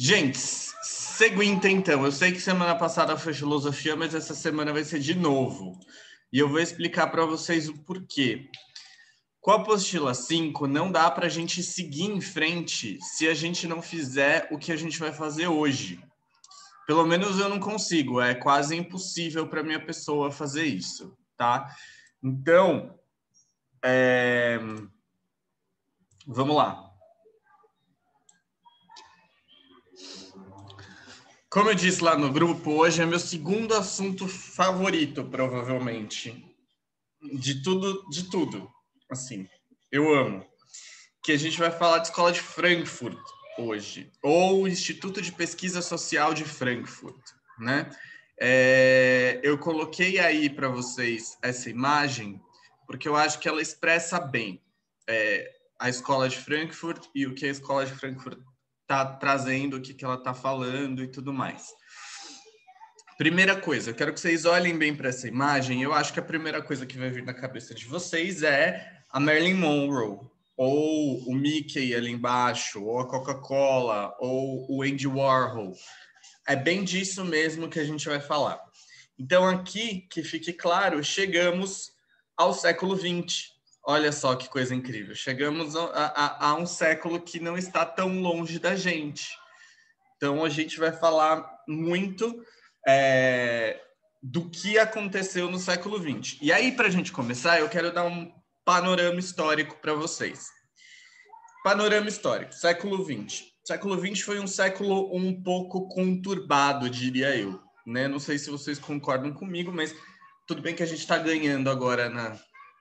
Gente, seguinte então. Eu sei que semana passada foi filosofia, mas essa semana vai ser de novo. E eu vou explicar para vocês o porquê. Com a apostila 5, não dá para a gente seguir em frente se a gente não fizer o que a gente vai fazer hoje. Pelo menos eu não consigo, é quase impossível para minha pessoa fazer isso, tá? Então, é... vamos lá. Como eu disse lá no grupo, hoje é meu segundo assunto favorito, provavelmente. De tudo, de tudo. Assim, eu amo. Que a gente vai falar de escola de Frankfurt hoje, ou Instituto de Pesquisa Social de Frankfurt, né? É, eu coloquei aí para vocês essa imagem porque eu acho que ela expressa bem é, a escola de Frankfurt e o que a escola de Frankfurt está trazendo, o que, que ela está falando e tudo mais. Primeira coisa, eu quero que vocês olhem bem para essa imagem. Eu acho que a primeira coisa que vai vir na cabeça de vocês é a Marilyn Monroe, ou o Mickey ali embaixo, ou a Coca-Cola, ou o Andy Warhol. É bem disso mesmo que a gente vai falar. Então, aqui, que fique claro, chegamos ao século XX. Olha só que coisa incrível. Chegamos a, a, a, um século que não está tão longe da gente. Então, a gente vai falar muito é, do que aconteceu no século XX. E aí, para a gente começar, eu quero dar um panorama histórico para vocês. Panorama histórico, século XX. Século XX foi um século um pouco conturbado, diria eu. Né? Não sei se vocês concordam comigo, mas tudo bem que a gente está ganhando agora na,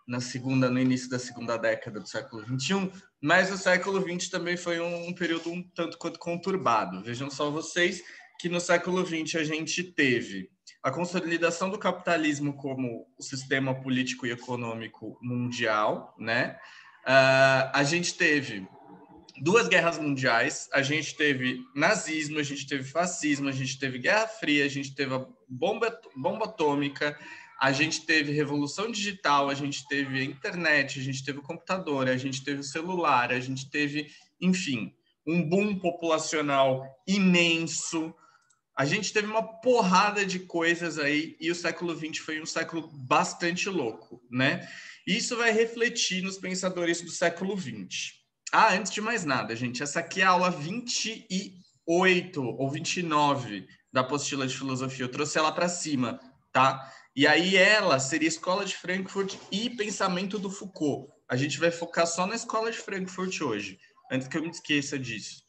na segunda, no início da segunda década do século XXI, mas o século XX também foi um, um período um tanto quanto conturbado. Vejam só vocês que no século XX a gente teve a consolidação do capitalismo como o sistema político e econômico mundial, né? Uh, a gente teve duas guerras mundiais, a gente teve nazismo, a gente teve fascismo, a gente teve Guerra Fria, a gente teve a bomba, bomba atômica, a gente teve revolução digital, a gente teve a internet, a gente teve o computador, a gente teve o celular, a gente teve, enfim, um boom populacional imenso. A gente teve uma porrada de coisas aí e o século XX foi um século bastante louco, né? Isso vai refletir nos pensadores do século XX. Ah, antes de mais nada, gente, essa aqui é a aula 28 ou 29 da apostila de filosofia. Eu trouxe ela para cima, tá? E aí ela seria Escola de Frankfurt e Pensamento do Foucault. A gente vai focar só na Escola de Frankfurt hoje, antes que eu me esqueça disso.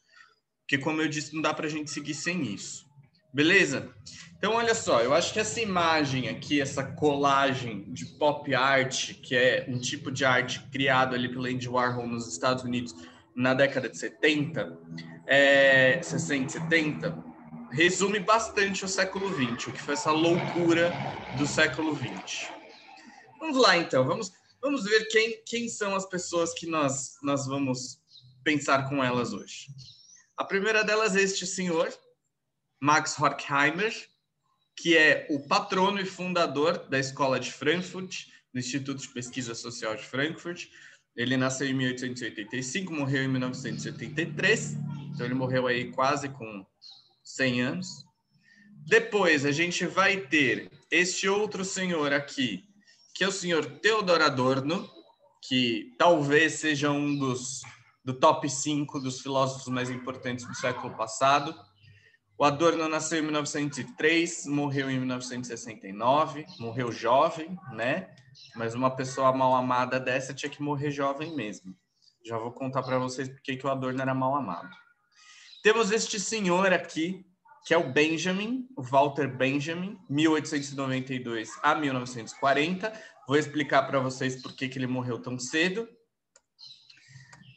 Porque, como eu disse, não dá para a gente seguir sem isso. Beleza? Então, olha só, eu acho que essa imagem aqui, essa colagem de pop art, que é um tipo de arte criado ali pelo Andy Warhol nos Estados Unidos na década de 70, é, 60, 70, resume bastante o século XX, o que foi essa loucura do século XX. Vamos lá, então, vamos, vamos ver quem, quem são as pessoas que nós, nós vamos pensar com elas hoje. A primeira delas é este senhor, Max Horkheimer, que é o patrono e fundador da Escola de Frankfurt, do Instituto de Pesquisa Social de Frankfurt. Ele nasceu em 1885, morreu em 1973, então ele morreu aí quase com 100 anos. Depois a gente vai ter este outro senhor aqui, que é o senhor Theodor Adorno, que talvez seja um dos do top 5 dos filósofos mais importantes do século passado. O Adorno nasceu em 1903, morreu em 1969, morreu jovem, né? Mas uma pessoa mal amada dessa tinha que morrer jovem mesmo. Já vou contar para vocês porque que o Adorno era mal amado. Temos este senhor aqui, que é o Benjamin, o Walter Benjamin, 1892 a 1940. Vou explicar para vocês por que, que ele morreu tão cedo.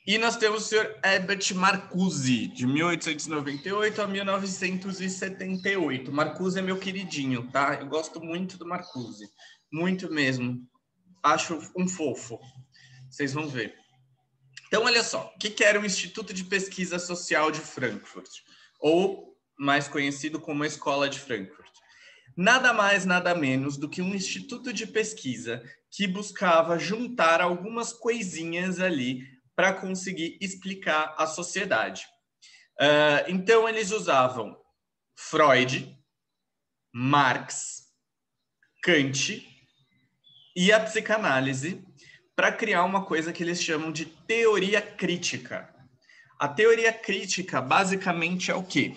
E nós temos o senhor Herbert Marcuse, de 1898 a 1978. Marcuse é meu queridinho, tá? Eu gosto muito do Marcuse, muito mesmo. Acho um fofo. Vocês vão ver. Então, olha só, o que era o Instituto de Pesquisa Social de Frankfurt, ou mais conhecido como a Escola de Frankfurt? Nada mais, nada menos do que um instituto de pesquisa que buscava juntar algumas coisinhas ali para conseguir explicar a sociedade. Uh, então, eles usavam Freud, Marx, Kant e a psicanálise para criar uma coisa que eles chamam de teoria crítica. A teoria crítica basicamente é o quê?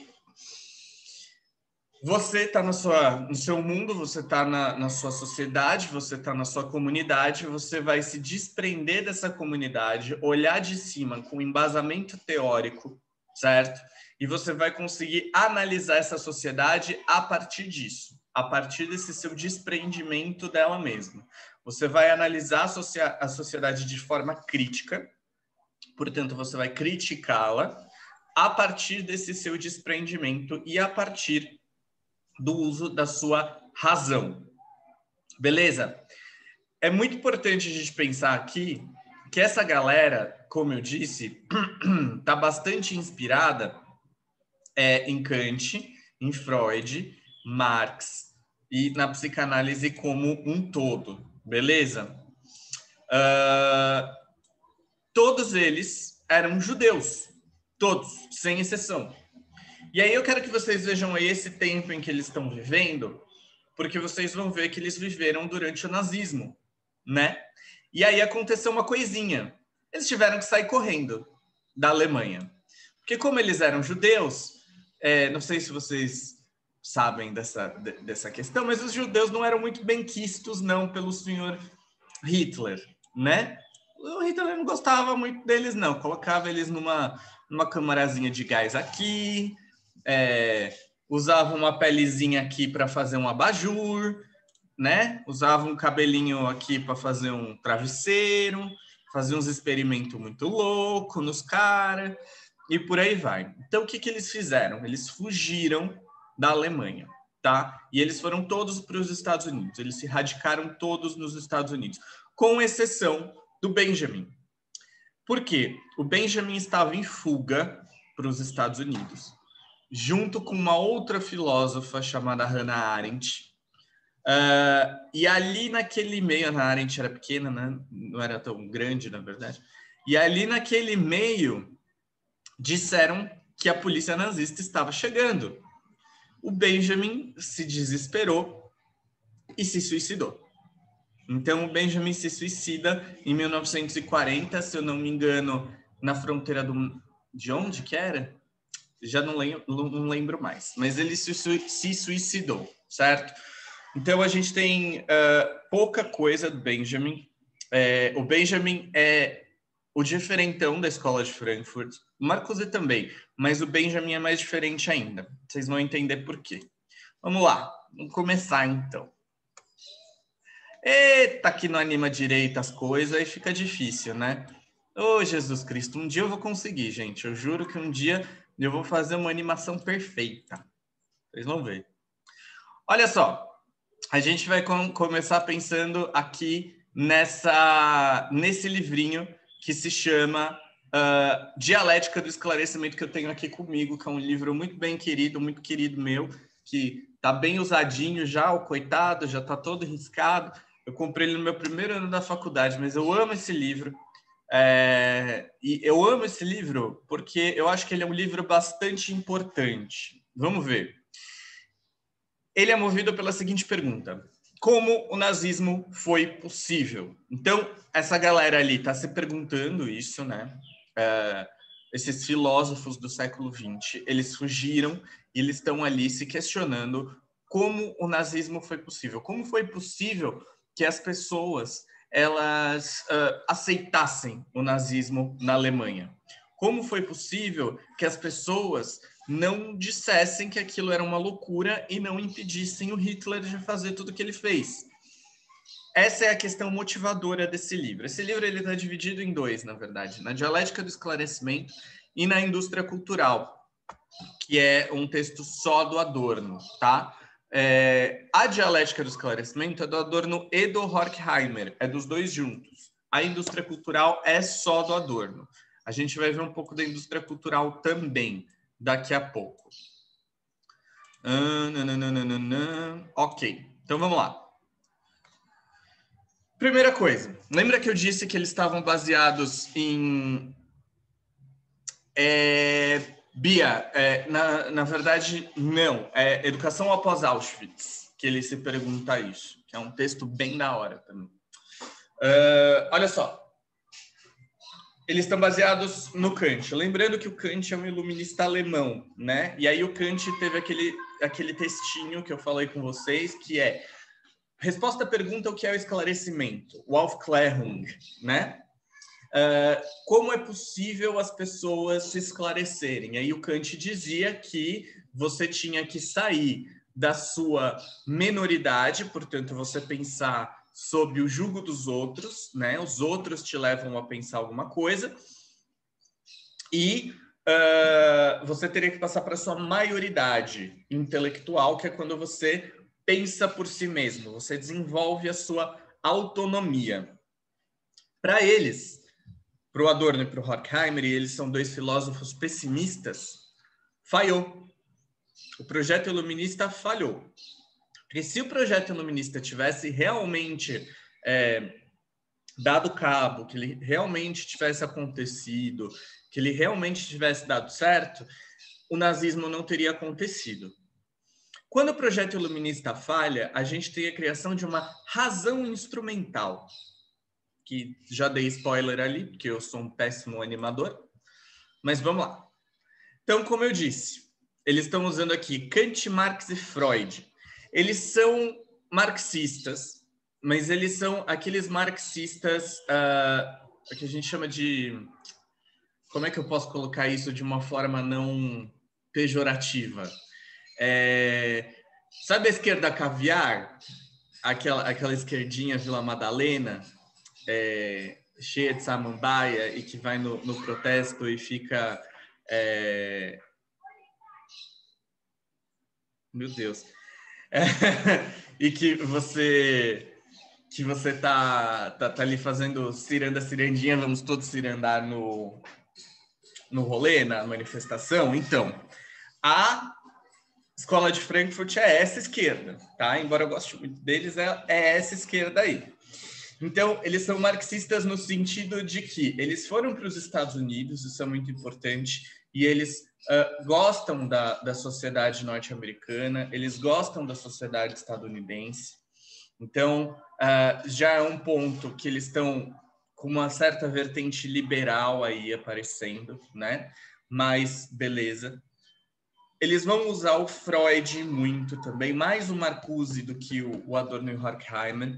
Você está no seu mundo, você está na, na, sua sociedade, você está na sua comunidade, você vai se desprender dessa comunidade, olhar de cima com embasamento teórico, certo? E você vai conseguir analisar essa sociedade a partir disso, a partir desse seu desprendimento dela mesma. Você vai analisar a, sociedade de forma crítica, portanto, você vai criticá-la a partir desse seu desprendimento e a partir do uso da sua razão. Beleza? É muito importante a gente pensar aqui que essa galera, como eu disse, está bastante inspirada é, em Kant, em Freud, Marx e na psicanálise como um todo, beleza? Uh, todos eles eram judeus, todos, sem exceção. E aí eu quero que vocês vejam esse tempo em que eles estão vivendo, porque vocês vão ver que eles viveram durante o nazismo, né? E aí aconteceu uma coisinha. Eles tiveram que sair correndo da Alemanha. Porque como eles eram judeus, é, não sei se vocês sabem dessa, dessa questão, mas os judeus não eram muito bem quistos, não, pelo senhor Hitler, né? O Hitler não gostava muito deles, não. Colocava eles numa, numa camarazinha de gás aqui, é, usava uma pelezinha aqui para fazer um abajur, né? Usava um cabelinho aqui para fazer um travesseiro, fazia uns experimentos muito loucos nos caras e por aí vai. Então, o que, que eles fizeram? Eles fugiram da Alemanha, tá? E eles foram todos para os Estados Unidos. Eles se radicaram todos nos Estados Unidos, com exceção do Benjamin. Por quê? O Benjamin estava em fuga para os Estados Unidos junto com uma outra filósofa chamada Hannah Arendt. Uh, e ali naquele meio, Hannah Arendt era pequena, né? não era tão grande, na verdade. E ali naquele meio, disseram que a polícia nazista estava chegando. O Benjamin se desesperou e se suicidou. Então, o Benjamin se suicida em 1940, se eu não me engano, na fronteira do... de onde que era? já não lembro, não lembro mais, mas ele se, se suicidou, certo? Então a gente tem uh, pouca coisa do Benjamin. É, o Benjamin é o diferentão da escola de Frankfurt, Marcuse também, mas o Benjamin é mais diferente ainda. Vocês vão entender por quê. Vamos lá, vamos começar então. Eita, que não anima direito as coisas, aí fica difícil, né? Ô, oh, Jesus Cristo, um dia eu vou conseguir, gente. Eu juro que um dia eu vou fazer uma animação perfeita. Vocês vão ver. Olha só, a gente vai com, começar pensando aqui nessa nesse livrinho que se chama uh, Dialética do Esclarecimento que eu tenho aqui comigo, que é um livro muito bem querido, muito querido meu, que tá bem usadinho já, o coitado já tá todo riscado. Eu comprei ele no meu primeiro ano da faculdade, mas eu amo esse livro. É, e eu amo esse livro porque eu acho que ele é um livro bastante importante. Vamos ver. Ele é movido pela seguinte pergunta: Como o nazismo foi possível? Então, essa galera ali está se perguntando isso, né? É, esses filósofos do século XX, eles fugiram e eles estão ali se questionando como o nazismo foi possível. Como foi possível que as pessoas elas uh, aceitassem o nazismo na Alemanha? Como foi possível que as pessoas não dissessem que aquilo era uma loucura e não impedissem o Hitler de fazer tudo o que ele fez? Essa é a questão motivadora desse livro. Esse livro ele está dividido em dois, na verdade, na dialética do esclarecimento e na indústria cultural, que é um texto só do Adorno, tá? É, a dialética do esclarecimento é do Adorno e do Horkheimer, é dos dois juntos. A indústria cultural é só do Adorno. A gente vai ver um pouco da indústria cultural também daqui a pouco. Ah, ok, então vamos lá. Primeira coisa, lembra que eu disse que eles estavam baseados em é, Bia, é, na, na verdade, não. É Educação após Auschwitz, que ele se pergunta isso, que é um texto bem da hora também. Uh, olha só. Eles estão baseados no Kant. Lembrando que o Kant é um iluminista alemão, né? E aí o Kant teve aquele, aquele textinho que eu falei com vocês, que é resposta à pergunta o que é o esclarecimento, o Aufklärung, né? Uh, como é possível as pessoas se esclarecerem? Aí o Kant dizia que você tinha que sair da sua menoridade, portanto, você pensar sob o jugo dos outros, né? Os outros te levam a pensar alguma coisa e uh, você teria que passar para sua maioridade intelectual, que é quando você pensa por si mesmo, você desenvolve a sua autonomia. Para eles, para o Adorno e para o Horkheimer, e eles são dois filósofos pessimistas, falhou. O projeto iluminista falhou. Porque se o projeto iluminista tivesse realmente é, dado cabo, que ele realmente tivesse acontecido, que ele realmente tivesse dado certo, o nazismo não teria acontecido. Quando o projeto iluminista falha, a gente tem a criação de uma razão instrumental, que já dei spoiler ali, porque eu sou um péssimo animador, mas vamos lá. Então, como eu disse, eles estão usando aqui Kant, Marx e Freud eles são marxistas, mas eles são aqueles marxistas uh, que a gente chama de. Como é que eu posso colocar isso de uma forma não pejorativa? É, sabe a esquerda caviar? Aquela, aquela esquerdinha Vila Madalena, é, cheia de samambaia e que vai no, no protesto e fica. É... Meu Deus e que você que você tá, tá, tá, ali fazendo ciranda cirandinha, vamos todos cirandar no, no rolê, na manifestação. Então, a escola de Frankfurt é essa esquerda, tá? Embora eu goste muito deles, é, é essa esquerda aí. Então, eles são marxistas no sentido de que eles foram para os Estados Unidos, isso é muito importante, e eles uh, gostam da, da sociedade norte-americana, eles gostam da sociedade estadunidense. Então, uh, já é um ponto que eles estão com uma certa vertente liberal aí aparecendo, né? Mas beleza. Eles vão usar o Freud muito também, mais o Marcuse do que o, Adorno e o Horkheimer.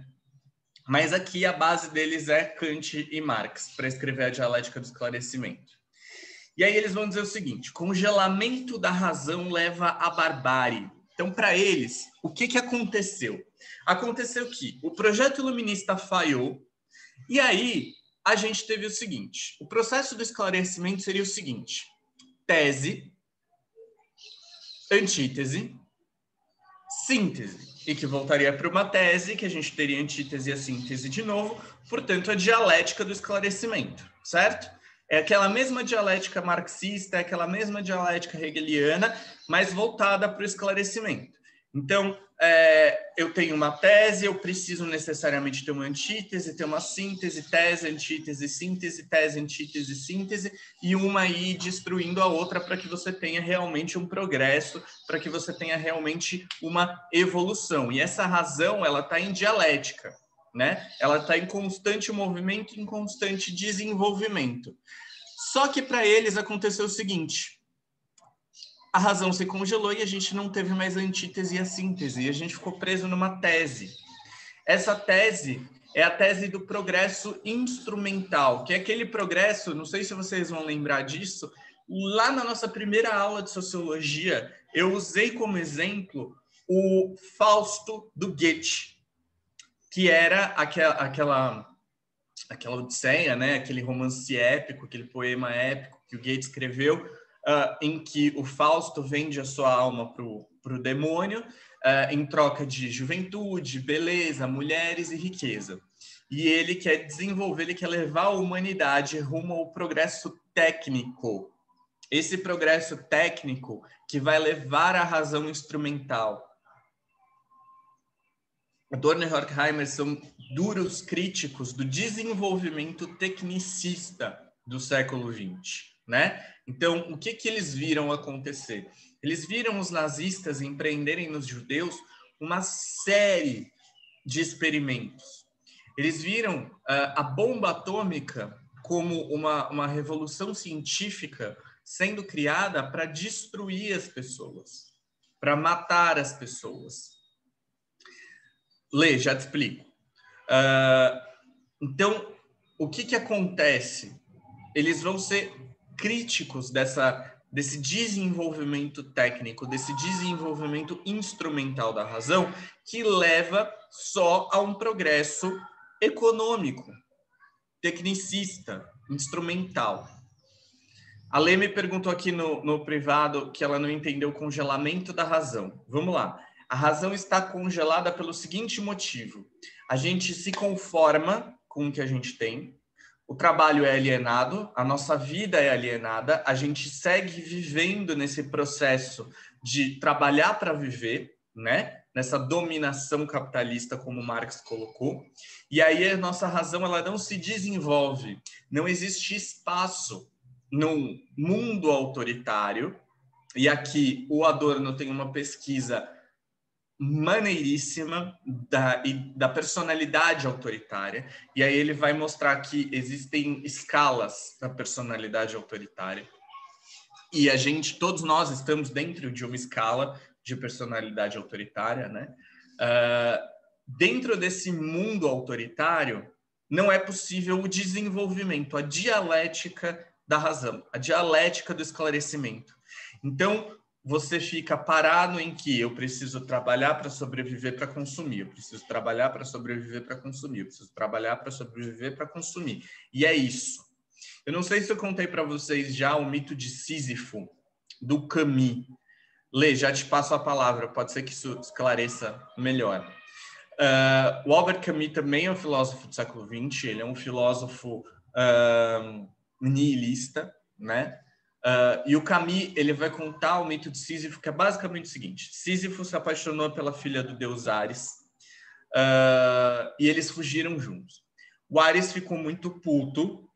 Mas aqui a base deles é Kant e Marx, para escrever a dialética do esclarecimento. E aí eles vão dizer o seguinte: congelamento da razão leva à barbárie. Então, para eles, o que, que aconteceu? Aconteceu que o projeto iluminista falhou, e aí a gente teve o seguinte: o processo do esclarecimento seria o seguinte: tese, antítese, síntese, e que voltaria para uma tese, que a gente teria antítese e a síntese de novo, portanto, a dialética do esclarecimento, certo? É aquela mesma dialética marxista, é aquela mesma dialética hegeliana, mas voltada para o esclarecimento. Então, é, eu tenho uma tese, eu preciso necessariamente ter uma antítese, ter uma síntese, tese, antítese, síntese, tese, antítese, síntese, e uma aí destruindo a outra para que você tenha realmente um progresso, para que você tenha realmente uma evolução. E essa razão, ela está em dialética né? Ela está em constante movimento, em constante desenvolvimento. Só que para eles aconteceu o seguinte: a razão se congelou e a gente não teve mais a antítese e a síntese, e a gente ficou preso numa tese. Essa tese é a tese do progresso instrumental, que é aquele progresso, não sei se vocês vão lembrar disso, lá na nossa primeira aula de sociologia, eu usei como exemplo o Fausto do Goethe que era aquela, aquela, aquela odisseia, né? aquele romance épico, aquele poema épico que o Goethe escreveu, uh, em que o Fausto vende a sua alma para o demônio uh, em troca de juventude, beleza, mulheres e riqueza. E ele quer desenvolver, ele quer levar a humanidade rumo ao progresso técnico. Esse progresso técnico que vai levar à razão instrumental, Adorno e Horkheimer são duros críticos do desenvolvimento tecnicista do século XX, né? Então, o que, que eles viram acontecer? Eles viram os nazistas empreenderem nos judeus uma série de experimentos. Eles viram uh, a bomba atômica como uma, uma revolução científica sendo criada para destruir as pessoas, para matar as pessoas. Lê, já te explico. Uh, então, o que, que acontece? Eles vão ser críticos dessa, desse desenvolvimento técnico, desse desenvolvimento instrumental da razão, que leva só a um progresso econômico, tecnicista, instrumental. A Lê me perguntou aqui no, no privado que ela não entendeu o congelamento da razão. Vamos lá. A razão está congelada pelo seguinte motivo: a gente se conforma com o que a gente tem, o trabalho é alienado, a nossa vida é alienada, a gente segue vivendo nesse processo de trabalhar para viver, né? Nessa dominação capitalista, como Marx colocou. E aí a nossa razão ela não se desenvolve, não existe espaço no mundo autoritário. E aqui o Adorno tem uma pesquisa maneiríssima da, da personalidade autoritária. E aí ele vai mostrar que existem escalas da personalidade autoritária. E a gente, todos nós estamos dentro de uma escala de personalidade autoritária, né? Uh, dentro desse mundo autoritário, não é possível o desenvolvimento, a dialética da razão, a dialética do esclarecimento. Então, você fica parado em que eu preciso trabalhar para sobreviver para consumir, eu preciso trabalhar para sobreviver para consumir, eu preciso trabalhar para sobreviver para consumir. E é isso. Eu não sei se eu contei para vocês já o mito de Sísifo, do Camus. Lê, já te passo a palavra, pode ser que isso esclareça melhor. Uh, o Albert Camus também é um filósofo do século XX, ele é um filósofo uh, nihilista, né? Uh, e o Camus ele vai contar o mito de Sísifo, que é basicamente o seguinte: Sísifo se apaixonou pela filha do deus Ares uh, e eles fugiram juntos. O Ares ficou muito puto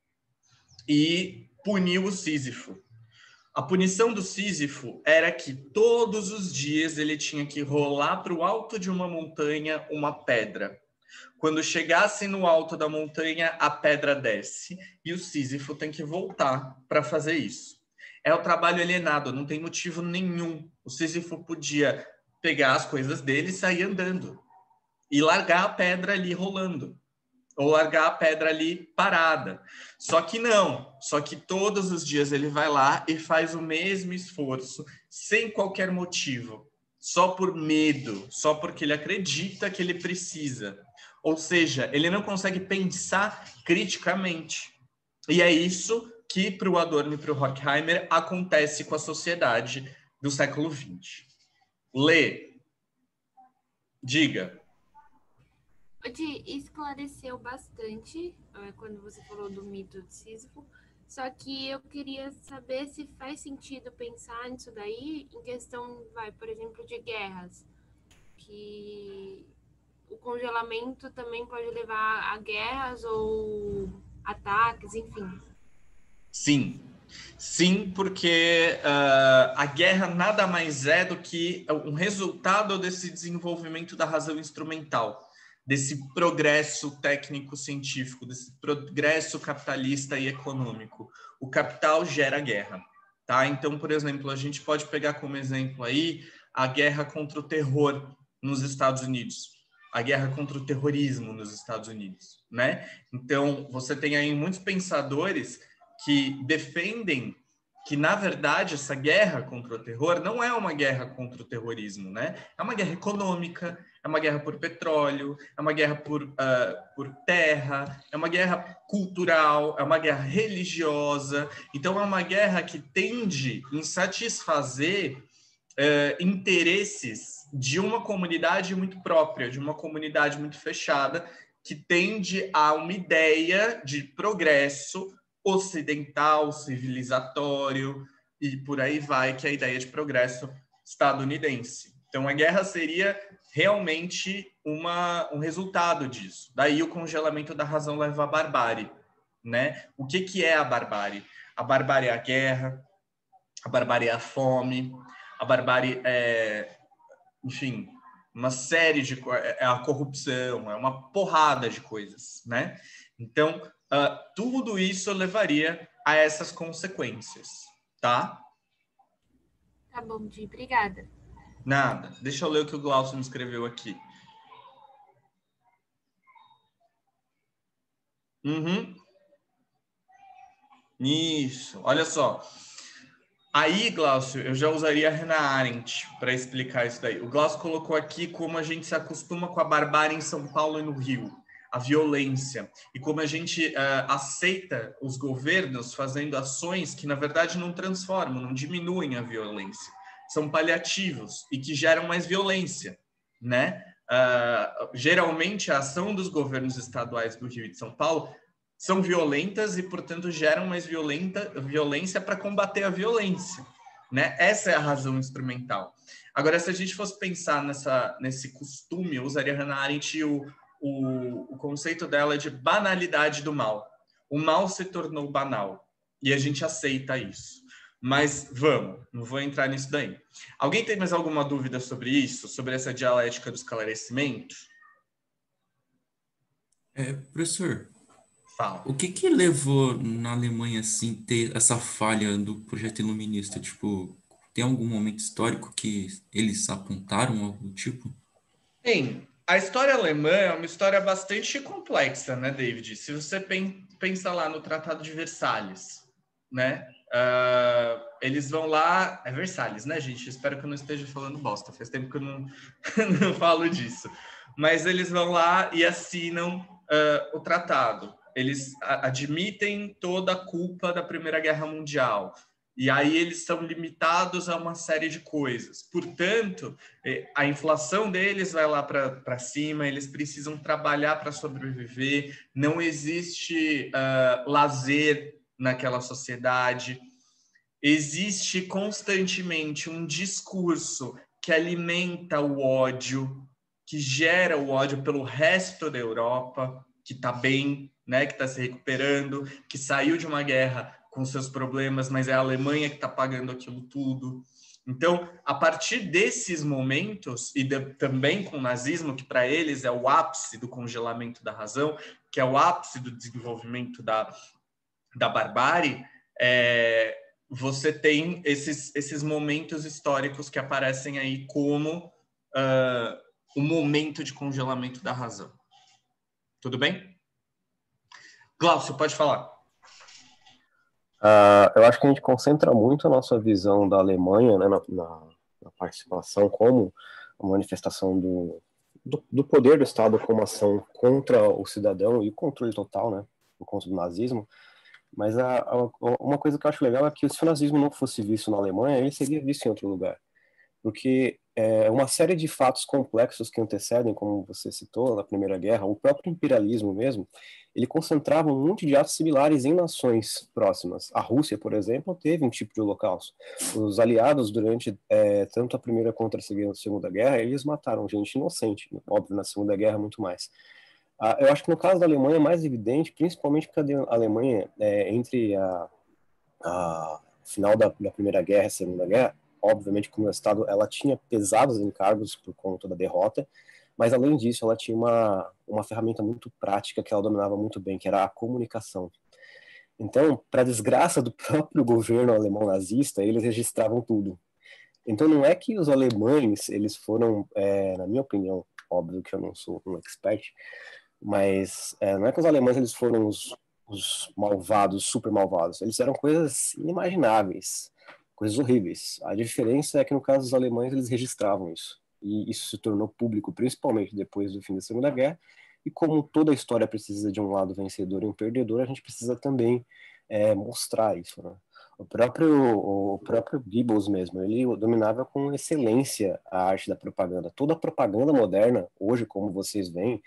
e puniu o Sísifo. A punição do Sísifo era que todos os dias ele tinha que rolar para o alto de uma montanha uma pedra. Quando chegasse no alto da montanha, a pedra desce e o Sísifo tem que voltar para fazer isso é o trabalho alienado, não tem motivo nenhum. O Sísifo podia pegar as coisas dele e sair andando e largar a pedra ali rolando ou largar a pedra ali parada. Só que não, só que todos os dias ele vai lá e faz o mesmo esforço sem qualquer motivo, só por medo, só porque ele acredita que ele precisa. Ou seja, ele não consegue pensar criticamente. E é isso que para o Adorno e para o Horkheimer acontece com a sociedade do século XX. Lê. Diga. Odi, esclareceu bastante é, quando você falou do mito de Sísifo, só que eu queria saber se faz sentido pensar nisso daí em questão, vai, por exemplo, de guerras, que o congelamento também pode levar a guerras ou ataques, enfim. Sim. Sim, porque uh, a guerra nada mais é do que um resultado desse desenvolvimento da razão instrumental, desse progresso técnico-científico, desse progresso capitalista e econômico. O capital gera guerra, tá? Então, por exemplo, a gente pode pegar como exemplo aí a guerra contra o terror nos Estados Unidos, a guerra contra o terrorismo nos Estados Unidos, né? Então, você tem aí muitos pensadores que defendem que, na verdade, essa guerra contra o terror não é uma guerra contra o terrorismo, né? É uma guerra econômica, é uma guerra por petróleo, é uma guerra por, uh, por terra, é uma guerra cultural, é uma guerra religiosa. Então, é uma guerra que tende em satisfazer uh, interesses de uma comunidade muito própria, de uma comunidade muito fechada, que tende a uma ideia de progresso ocidental, civilizatório e por aí vai, que é a ideia de progresso estadunidense. Então, a guerra seria realmente uma, um resultado disso. Daí o congelamento da razão leva à barbárie. Né? O que, que é a barbárie? A barbárie é a guerra, a barbárie é a fome, a barbárie é, enfim, uma série de é a corrupção, é uma porrada de coisas, né? Então, uh, tudo isso levaria a essas consequências, tá? Tá bom, Di, obrigada. Nada. Deixa eu ler o que o Glaucio me escreveu aqui. Uhum. Isso. Olha só. Aí, Glaucio, eu já usaria a Hannah Arendt para explicar isso daí. O Glaucio colocou aqui como a gente se acostuma com a barbárie em São Paulo e no Rio, a violência, e como a gente uh, aceita os governos fazendo ações que, na verdade, não transformam, não diminuem a violência, são paliativos e que geram mais violência, né? Uh, geralmente, a ação dos governos estaduais do Rio e de São Paulo são violentas e, portanto, geram mais violenta, violência para combater a violência. Né? Essa é a razão instrumental. Agora, se a gente fosse pensar nessa, nesse costume, eu usaria Hannah Arendt o, o, o conceito dela de banalidade do mal. O mal se tornou banal e a gente aceita isso. Mas vamos, não vou entrar nisso daí. Alguém tem mais alguma dúvida sobre isso, sobre essa dialética do esclarecimento? É, professor, Fala. O que que levou na Alemanha, assim, ter essa falha do projeto iluminista? Tipo, tem algum momento histórico que eles apontaram algo do tipo? Tem. A história alemã é uma história bastante complexa, né, David? Se você pensa lá no Tratado de Versalhes, né? Uh, eles vão lá. É Versalhes, né, gente? Espero que eu não esteja falando bosta. Faz tempo que eu não, não falo disso. Mas eles vão lá e assinam uh, o tratado eles admitem toda a culpa da Primeira Guerra Mundial. E aí eles são limitados a uma série de coisas. Portanto, eh, a inflação deles vai lá para cima, eles precisam trabalhar para sobreviver, não existe uh, lazer naquela sociedade. Existe constantemente um discurso que alimenta o ódio, que gera o ódio pelo resto da Europa, que está bem né, que está se recuperando, que saiu de uma guerra com seus problemas, mas é a Alemanha que está pagando aquilo tudo. Então, a partir desses momentos, e de, também com o nazismo, que para eles é o ápice do congelamento da razão, que é o ápice do desenvolvimento da, da barbárie, é, você tem esses, esses momentos históricos que aparecem aí como uh, o momento de congelamento da razão. Tudo bem? Glaucio, pode falar. Uh, eu acho que a gente concentra muito a nossa visão da Alemanha né, na, na, na participação como manifestação do, do, do, poder do Estado como ação contra o cidadão e o controle total, né, por conta do nazismo. Mas a, a, uma coisa que eu acho legal é que se o nazismo não fosse visto na Alemanha, ele seria visto em outro lugar. Porque é, uma série de fatos complexos que antecedem, como você citou, na Primeira Guerra, o próprio imperialismo mesmo, ele concentrava um monte de atos similares em nações próximas. A Rússia, por exemplo, teve um tipo de holocausto. Os aliados, durante é, tanto a Primeira quanto a Segunda Guerra, eles mataram gente inocente, óbvio, na Segunda Guerra muito mais. Ah, eu acho que no caso da Alemanha é mais evidente, principalmente porque a Alemanha, é, entre a, a final da, da Primeira Guerra e a Segunda Guerra, obviamente como Estado ela tinha pesados encargos por conta da derrota, mas além disso ela tinha uma, uma ferramenta muito prática que ela dominava muito bem, que era a comunicação. Então, para desgraça do próprio governo alemão nazista, eles registravam tudo. Então não é que os alemães eles foram, é, na minha opinião, óbvio que eu não sou um expert, mas é, não é que os alemães eles foram os, os malvados, super malvados. Eles eram coisas inimagináveis coisas horríveis. A diferença é que no caso dos alemães eles registravam isso e isso se tornou público principalmente depois do fim da Segunda Guerra. E como toda história precisa de um lado vencedor e um perdedor, a gente precisa também é, mostrar isso. Né? O próprio o próprio Goebbels mesmo, ele dominava com excelência a arte da propaganda. Toda a propaganda moderna hoje, como vocês veem,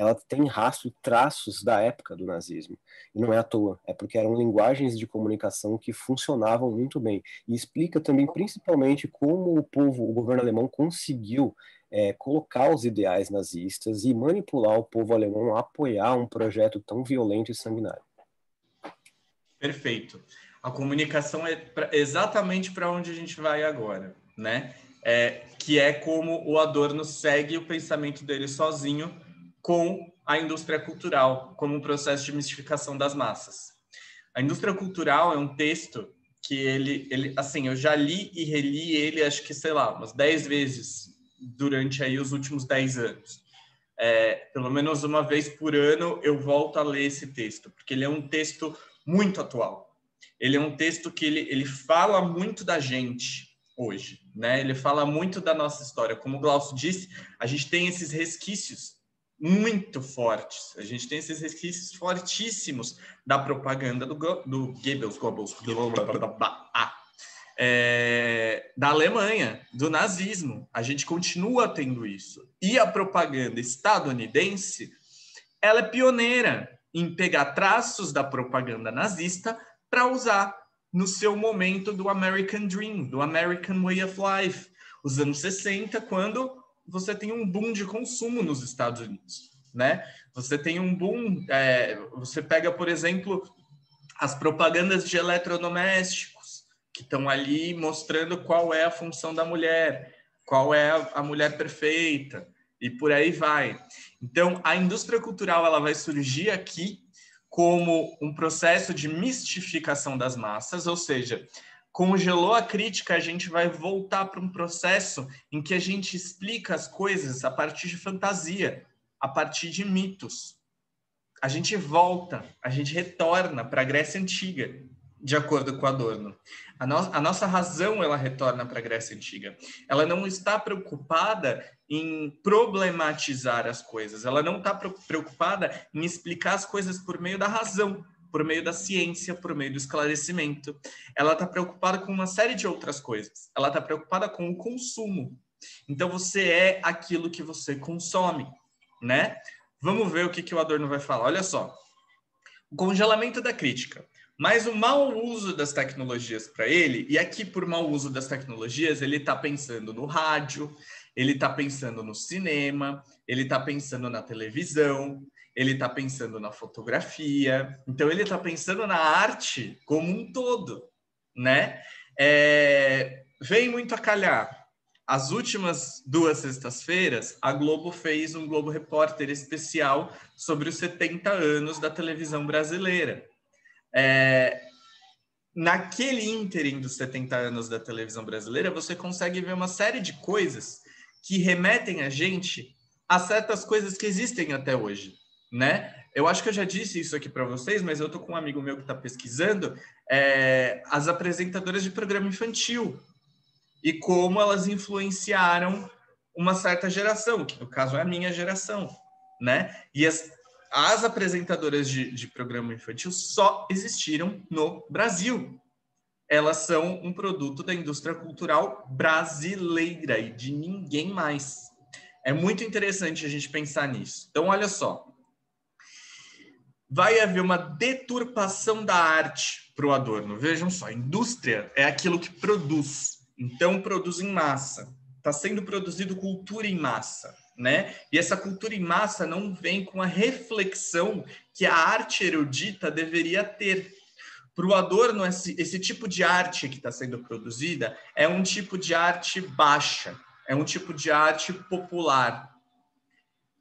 ela tem rastro traços da época do nazismo. E não é à toa, é porque eram linguagens de comunicação que funcionavam muito bem. E explica também, principalmente, como o povo, o governo alemão conseguiu é, colocar os ideais nazistas e manipular o povo alemão a apoiar um projeto tão violento e sanguinário. Perfeito. A comunicação é pra, exatamente para onde a gente vai agora, né? É, que é como o Adorno segue o pensamento dele sozinho com a indústria cultural, como um processo de mistificação das massas. A indústria cultural é um texto que ele, ele assim, eu já li e reli ele, acho que, sei lá, umas dez vezes durante aí os últimos dez anos. É, pelo menos uma vez por ano eu volto a ler esse texto, porque ele é um texto muito atual. Ele é um texto que ele, ele fala muito da gente hoje, né? Ele fala muito da nossa história. Como o Glaucio disse, a gente tem esses resquícios muito fortes. A gente tem esses resquícios fortíssimos da propaganda do, do Goebbels, Goebbels, é, da Alemanha, do nazismo. A gente continua tendo isso. E a propaganda estadunidense, ela é pioneira em pegar traços da propaganda nazista para usar no seu momento do American Dream, do American Way of Life, os anos 60, quando você tem um boom de consumo nos Estados Unidos, né? Você tem um boom, é, você pega, por exemplo, as propagandas de eletrodomésticos, que estão ali mostrando qual é a função da mulher, qual é a, mulher perfeita, e por aí vai. Então, a indústria cultural ela vai surgir aqui como um processo de mistificação das massas, ou seja, congelou a crítica, a gente vai voltar para um processo em que a gente explica as coisas a partir de fantasia, a partir de mitos. A gente volta, a gente retorna para a Grécia Antiga, de acordo com Adorno. A, no a nossa razão, ela retorna para a Grécia Antiga. Ela não está preocupada em problematizar as coisas, ela não está preocupada em explicar as coisas por meio da razão, por meio da ciência, por meio do esclarecimento. Ela está preocupada com uma série de outras coisas. Ela está preocupada com o consumo. Então, você é aquilo que você consome, né? Vamos ver o que, que o Adorno vai falar. Olha só. O congelamento da crítica. Mas o mau uso das tecnologias para ele, e aqui por mau uso das tecnologias, ele está pensando no rádio, ele está pensando no cinema, ele está pensando na televisão, ele está pensando na fotografia, então ele está pensando na arte como um todo, né? É, vem muito a calhar. As últimas duas sextas-feiras, a Globo fez um Globo Repórter especial sobre os 70 anos da televisão brasileira. É, naquele ínterim dos 70 anos da televisão brasileira, você consegue ver uma série de coisas que remetem a gente a certas coisas que existem até hoje né? Eu acho que eu já disse isso aqui para vocês, mas eu tô com um amigo meu que está pesquisando é, as apresentadoras de programa infantil e como elas influenciaram uma certa geração, que no caso é a minha geração, né? E as, as apresentadoras de, de programa infantil só existiram no Brasil. Elas são um produto da indústria cultural brasileira e de ninguém mais. É muito interessante a gente pensar nisso. Então, olha só, vai haver uma deturpação da arte para o Adorno. Vejam só, indústria é aquilo que produz, então produz em massa. Está sendo produzido cultura em massa, né? E essa cultura em massa não vem com a reflexão que a arte erudita deveria ter. Para o Adorno, esse, esse tipo de arte que está sendo produzida é um tipo de arte baixa, é um tipo de arte popular.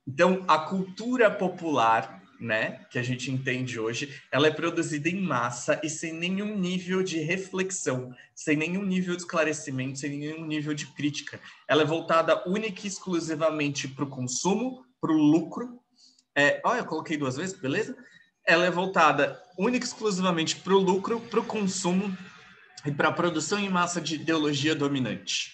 Então, a cultura popular né, que a gente entende hoje, ela é produzida em massa e sem nenhum nível de reflexão, sem nenhum nível de esclarecimento, sem nenhum nível de crítica. Ela é voltada única e exclusivamente para o consumo, para o lucro. É, olha, eu coloquei duas vezes, beleza? Ela é voltada única e exclusivamente para o lucro, para o consumo e para a produção em massa de ideologia dominante.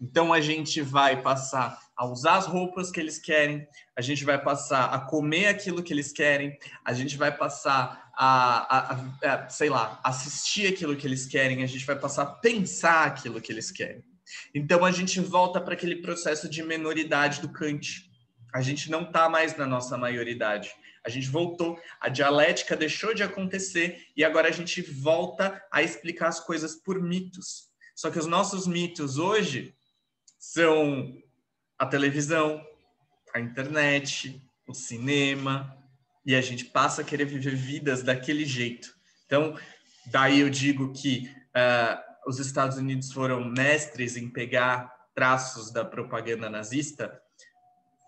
Então a gente vai passar a usar as roupas que eles querem, a gente vai passar a comer aquilo que eles querem, a gente vai passar a, a, a, a sei lá, assistir aquilo que eles querem, a gente vai passar a pensar aquilo que eles querem. Então a gente volta para aquele processo de menoridade do Kant. A gente não está mais na nossa maioridade. A gente voltou, a dialética deixou de acontecer e agora a gente volta a explicar as coisas por mitos. Só que os nossos mitos hoje são a televisão, a internet, o cinema, e a gente passa a querer viver vidas daquele jeito. Então, Daí eu digo que uh, os Estados Unidos foram mestres em pegar traços da propaganda nazista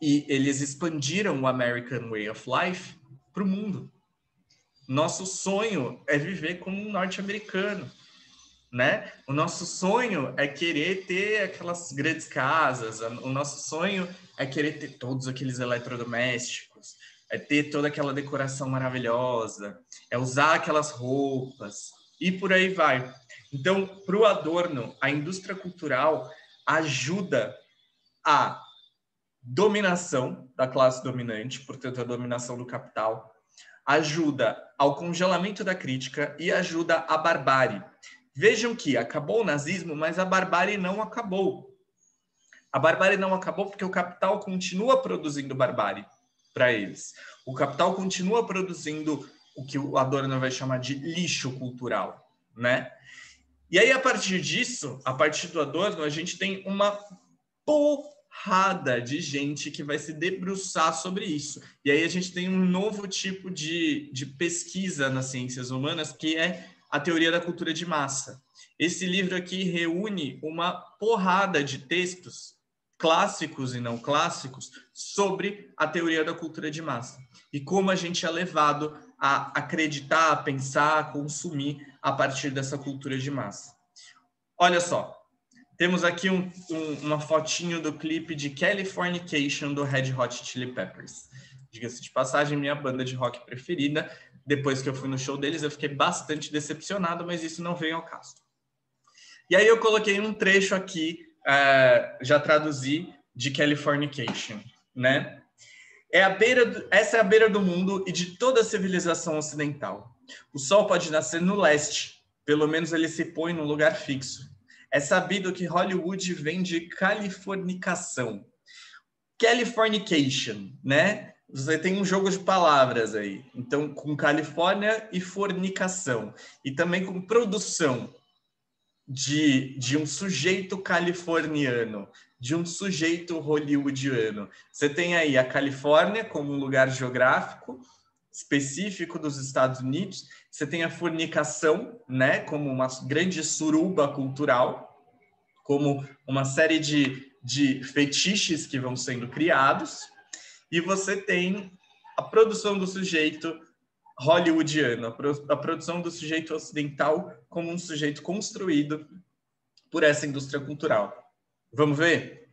e eles expandiram o American Way of Life para o mundo. Nosso sonho é viver como um norte-americano, né? O nosso sonho é querer ter aquelas grandes casas, o nosso sonho é querer ter todos aqueles eletrodomésticos, é ter toda aquela decoração maravilhosa, é usar aquelas roupas e por aí vai. Então, para o Adorno, a indústria cultural ajuda a dominação da classe dominante, portanto, a dominação do capital, ajuda ao congelamento da crítica e ajuda à barbárie. Vejam que acabou o nazismo, mas a barbárie não acabou. A barbárie não acabou porque o capital continua produzindo barbárie para eles. O capital continua produzindo o que o Adorno vai chamar de lixo cultural, né? E aí, a partir disso, a partir do Adorno, a gente tem uma porrada de gente que vai se debruçar sobre isso. E aí a gente tem um novo tipo de, de pesquisa nas ciências humanas, que é a teoria da cultura de massa. Esse livro aqui reúne uma porrada de textos clássicos e não clássicos sobre a teoria da cultura de massa e como a gente é levado a acreditar, a pensar, a consumir a partir dessa cultura de massa. Olha só, temos aqui um, um, uma fotinho do clipe de Californication do Red Hot Chili Peppers. Diga-se de passagem, minha banda de rock preferida. Depois que eu fui no show deles, eu fiquei bastante decepcionado, mas isso não vem ao caso. E aí eu coloquei um trecho aqui uh, já traduzi de Californication, né? É a beira do, essa é a beira do mundo e de toda a civilização ocidental. O sol pode nascer no leste, pelo menos ele se põe num lugar fixo. É sabido que Hollywood vem de californicação. Californication, né? Você tem um jogo de palavras aí. Então, com Califórnia e fornicação. E também com produção de, de um sujeito californiano, de um sujeito hollywoodiano. Você tem aí a Califórnia como um lugar geográfico específico dos Estados Unidos, você tem a fornicação, né, como uma grande suruba cultural, como uma série de, de fetiches que vão sendo criados, e você tem a produção do sujeito hollywoodiano, a, pro, a produção do sujeito ocidental como um sujeito construído por essa indústria cultural. Vamos ver?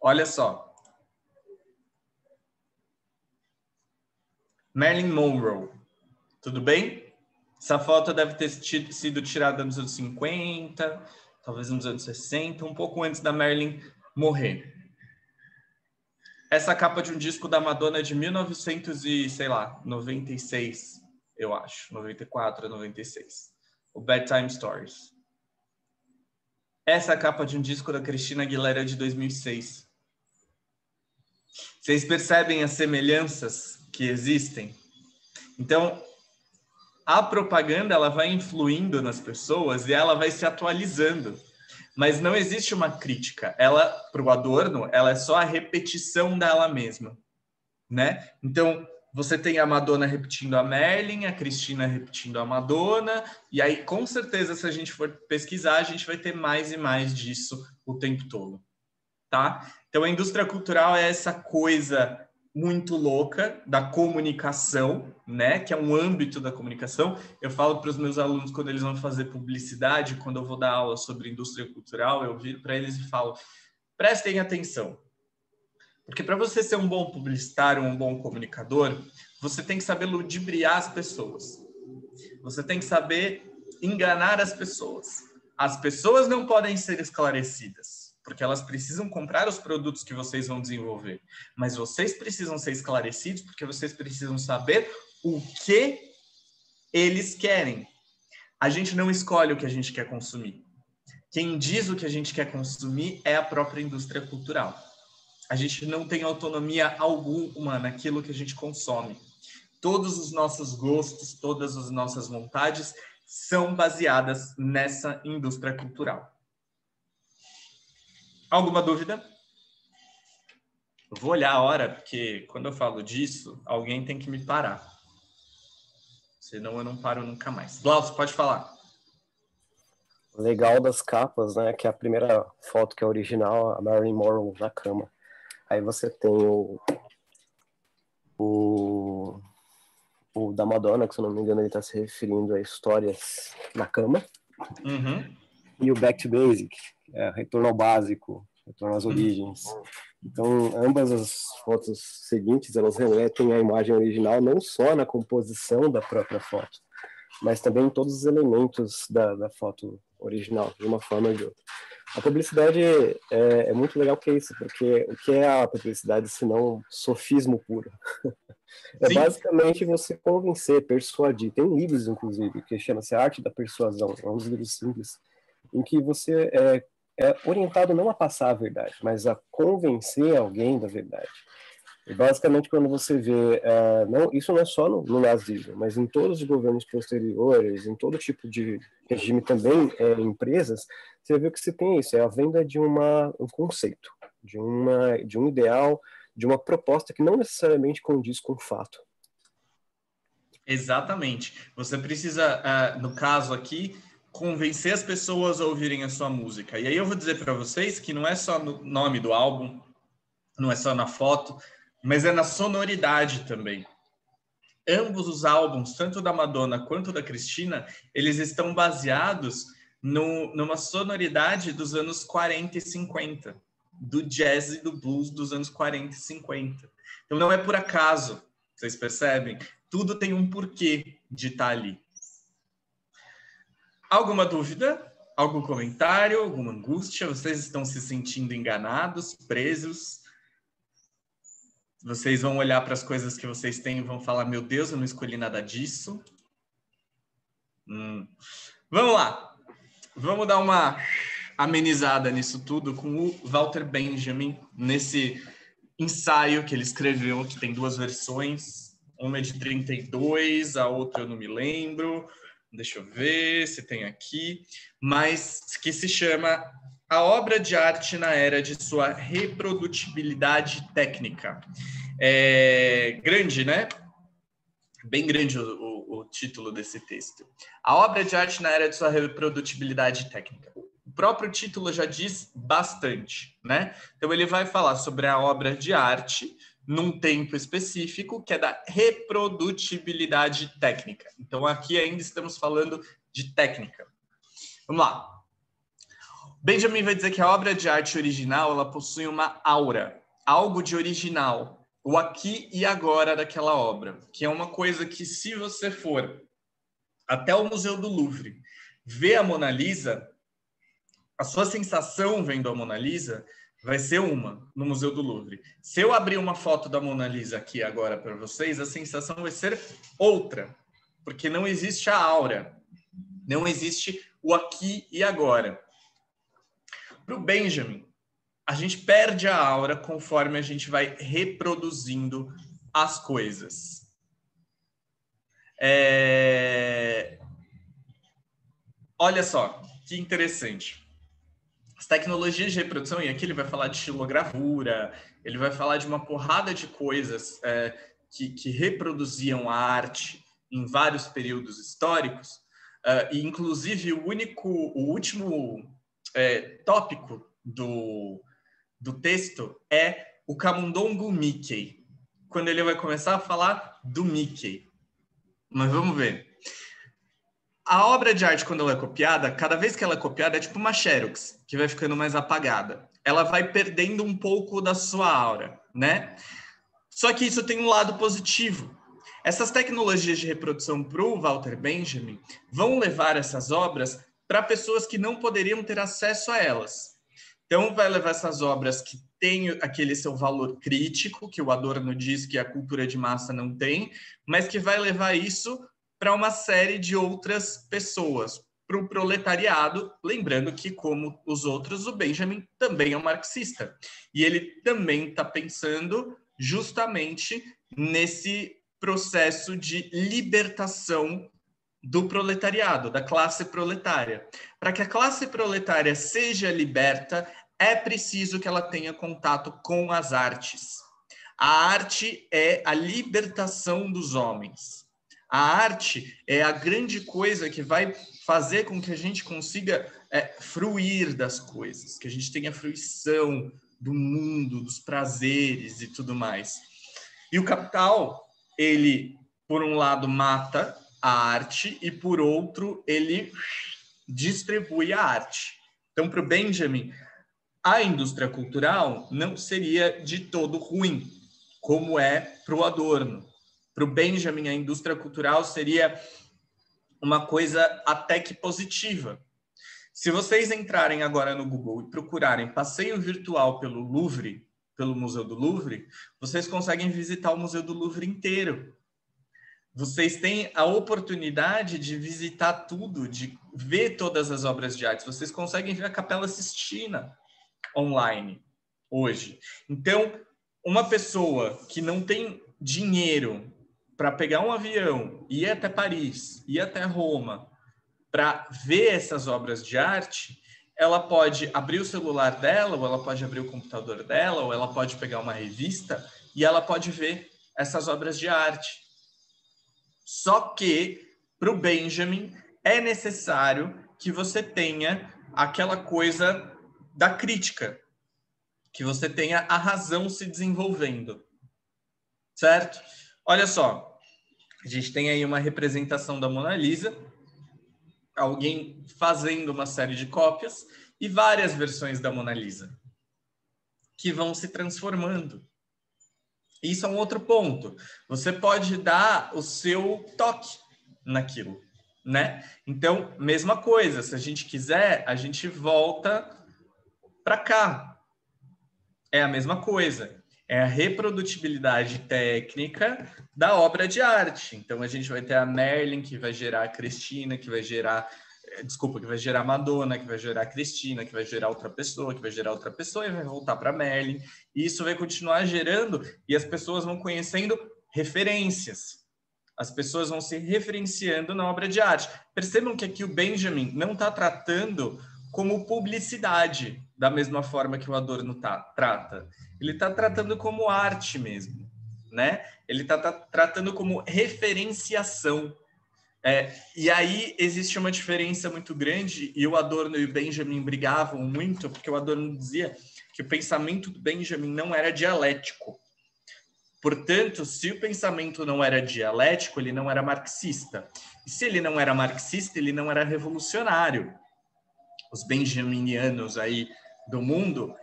Olha só. Marilyn Monroe. Tudo bem? Essa foto deve ter sido tirada nos anos 50, talvez nos anos 60, um pouco antes da Marilyn morrer. Essa capa de um disco da Madonna é de 1900 e, sei lá, 96, eu acho, 94 a 96. O Bedtime Stories. Essa é capa de um disco da Cristina Aguilera de 2006. Vocês percebem as semelhanças que existem? Então, a propaganda ela vai influindo nas pessoas e ela vai se atualizando mas não existe uma crítica. Ela, para o Adorno, ela é só a repetição dela mesma, né? Então, você tem a Madonna repetindo a Merlin, a Cristina repetindo a Madonna, e aí, com certeza, se a gente for pesquisar, a gente vai ter mais e mais disso o tempo todo, tá? Então, a indústria cultural é essa coisa muito louca da comunicação, né, que é um âmbito da comunicação. Eu falo para os meus alunos quando eles vão fazer publicidade, quando eu vou dar aula sobre indústria cultural, eu viro para eles e falo: prestem atenção, porque para você ser um bom publicitário, um bom comunicador, você tem que saber ludibriar as pessoas. Você tem que saber enganar as pessoas. As pessoas não podem ser esclarecidas porque elas precisam comprar os produtos que vocês vão desenvolver. Mas vocês precisam ser esclarecidos, porque vocês precisam saber o que eles querem. A gente não escolhe o que a gente quer consumir. Quem diz o que a gente quer consumir é a própria indústria cultural. A gente não tem autonomia alguma naquilo que a gente consome. Todos os nossos gostos, todas as nossas vontades são baseadas nessa indústria cultural. Alguma dúvida? Eu vou olhar a hora, porque quando eu falo disso, alguém tem que me parar. Senão eu não paro nunca mais. Glaucio, pode falar. Legal das capas, né? Que é a primeira foto que é original, a Marilyn Monroe na cama. Aí você tem o, o, o da Madonna, que se eu não me engano ele está se referindo a histórias na cama. Uhum. E o Back to Basic, é, retorno ao básico, retorno às origens. Então, ambas as fotos seguintes, elas remetem à imagem original, não só na composição da própria foto, mas também em todos os elementos da, da foto original, de uma forma ou de outra. A publicidade é, é, muito legal que é isso, porque o que é a publicidade se não sofismo puro? é Sim. basicamente você convencer, persuadir. Tem livros, inclusive, que chama-se Arte da Persuasão, é um dos livros simples, em que você é, é orientado não a passar a verdade, mas a convencer alguém da verdade. E basicamente, quando você vê, uh, não, isso não é só no, no, nazismo, mas em todos os governos posteriores, em todo tipo de regime também, é, empresas, você vê que você tem isso, é a venda de uma, um conceito, de, uma, de um ideal, de uma proposta que não necessariamente condiz com o fato. Exatamente. Você precisa, uh, no caso aqui, convencer as pessoas a ouvirem a sua música. E aí eu vou dizer para vocês que não é só no nome do álbum, não é só na foto, mas é na sonoridade também. Ambos os álbuns, tanto da Madonna quanto da Cristina, eles estão baseados no, numa sonoridade dos anos 40 e 50, do jazz e do blues dos anos 40 e 50. Então não é por acaso, vocês percebem? Tudo tem um porquê de estar ali. Alguma dúvida? Algum comentário? Alguma angústia? Vocês estão se sentindo enganados, presos? Vocês vão olhar para as coisas que vocês têm e vão falar: Meu Deus, eu não escolhi nada disso. Hum. Vamos lá. Vamos dar uma amenizada nisso tudo com o Walter Benjamin, nesse ensaio que ele escreveu, que tem duas versões. Uma é de 32, a outra eu não me lembro. Deixa eu ver se tem aqui. Mas que se chama a obra de arte na era de sua reprodutibilidade técnica. É grande, né? Bem grande o, o, o, título desse texto. A obra de arte na era de sua reprodutibilidade técnica. O próprio título já diz bastante, né? Então ele vai falar sobre a obra de arte num tempo específico, que é da reprodutibilidade técnica. Então aqui ainda estamos falando de técnica. Vamos lá. Benjamin vai dizer que a obra de arte original ela possui uma aura, algo de original, o aqui e agora daquela obra, que é uma coisa que se você for até o Museu do Louvre ver a Mona Lisa, a sua sensação vendo a Mona Lisa vai ser uma no Museu do Louvre. Se eu abrir uma foto da Mona Lisa aqui agora para vocês, a sensação vai ser outra, porque não existe a aura, não existe o aqui e agora. Para o Benjamin, a gente perde a aura conforme a gente vai reproduzindo as coisas. É... Olha só, que interessante. As tecnologias de reprodução, e aqui ele vai falar de estilogravura, ele vai falar de uma porrada de coisas é, que, que, reproduziam a arte em vários períodos históricos, uh, e inclusive o único, o último é, tópico do, do texto é o camundongo Mickey, quando ele vai começar a falar do Mickey. Mas vamos ver. A obra de arte, quando ela é copiada, cada vez que ela é copiada, é tipo uma xerox, que vai ficando mais apagada. Ela vai perdendo um pouco da sua aura, né? Só que isso tem um lado positivo. Essas tecnologias de reprodução para o Walter Benjamin vão levar essas obras para pessoas que não poderiam ter acesso a elas. Então, vai levar essas obras que têm aquele seu valor crítico, que o Adorno diz que a cultura de massa não tem, mas que vai levar isso para uma série de outras pessoas, para o proletariado, lembrando que, como os outros, o Benjamin também é um marxista. E ele também está pensando justamente nesse processo de libertação do proletariado, da classe proletária. Para que a classe proletária seja liberta, é preciso que ela tenha contato com as artes. A arte é a libertação dos homens. A arte é a grande coisa que vai fazer com que a gente consiga é, fruir das coisas, que a gente tenha fruição do mundo, dos prazeres e tudo mais. E o capital, ele, por um lado, mata a arte e, por outro, ele distribui a arte. Então, para o Benjamin, a indústria cultural não seria de todo ruim, como é para o Adorno. Para o Benjamin, a indústria cultural seria uma coisa até que positiva. Se vocês entrarem agora no Google e procurarem passeio virtual pelo Louvre, pelo Museu do Louvre, vocês conseguem visitar o Museu do Louvre inteiro vocês têm a oportunidade de visitar tudo, de ver todas as obras de arte. Vocês conseguem ver a Capela Sistina online hoje. Então, uma pessoa que não tem dinheiro para pegar um avião, ir até Paris, ir até Roma, para ver essas obras de arte, ela pode abrir o celular dela, ou ela pode abrir o computador dela, ou ela pode pegar uma revista e ela pode ver essas obras de arte. Só que para o Benjamin é necessário que você tenha aquela coisa da crítica, que você tenha a razão se desenvolvendo, certo? Olha só, a gente tem aí uma representação da Mona Lisa, alguém fazendo uma série de cópias e várias versões da Mona Lisa que vão se transformando. Isso é um outro ponto. Você pode dar o seu toque naquilo, né? Então, mesma coisa, se a gente quiser, a gente volta para cá. É a mesma coisa. É a reprodutibilidade técnica da obra de arte. Então, a gente vai ter a Merlin, que vai gerar a Cristina, que vai gerar desculpa, que vai gerar Madonna, que vai gerar Cristina, que vai gerar outra pessoa, que vai gerar outra pessoa e vai voltar para Merlin. E isso vai continuar gerando e as pessoas vão conhecendo referências. As pessoas vão se referenciando na obra de arte. Percebam que aqui o Benjamin não está tratando como publicidade, da mesma forma que o Adorno tá, trata. Ele está tratando como arte mesmo, né? Ele está tá, tratando como referenciação é, e aí existe uma diferença muito grande, e o Adorno e o Benjamin brigavam muito, porque o Adorno dizia que o pensamento do Benjamin não era dialético. Portanto, se o pensamento não era dialético, ele não era marxista. E se ele não era marxista, ele não era revolucionário. Os benjaminianos aí do mundo,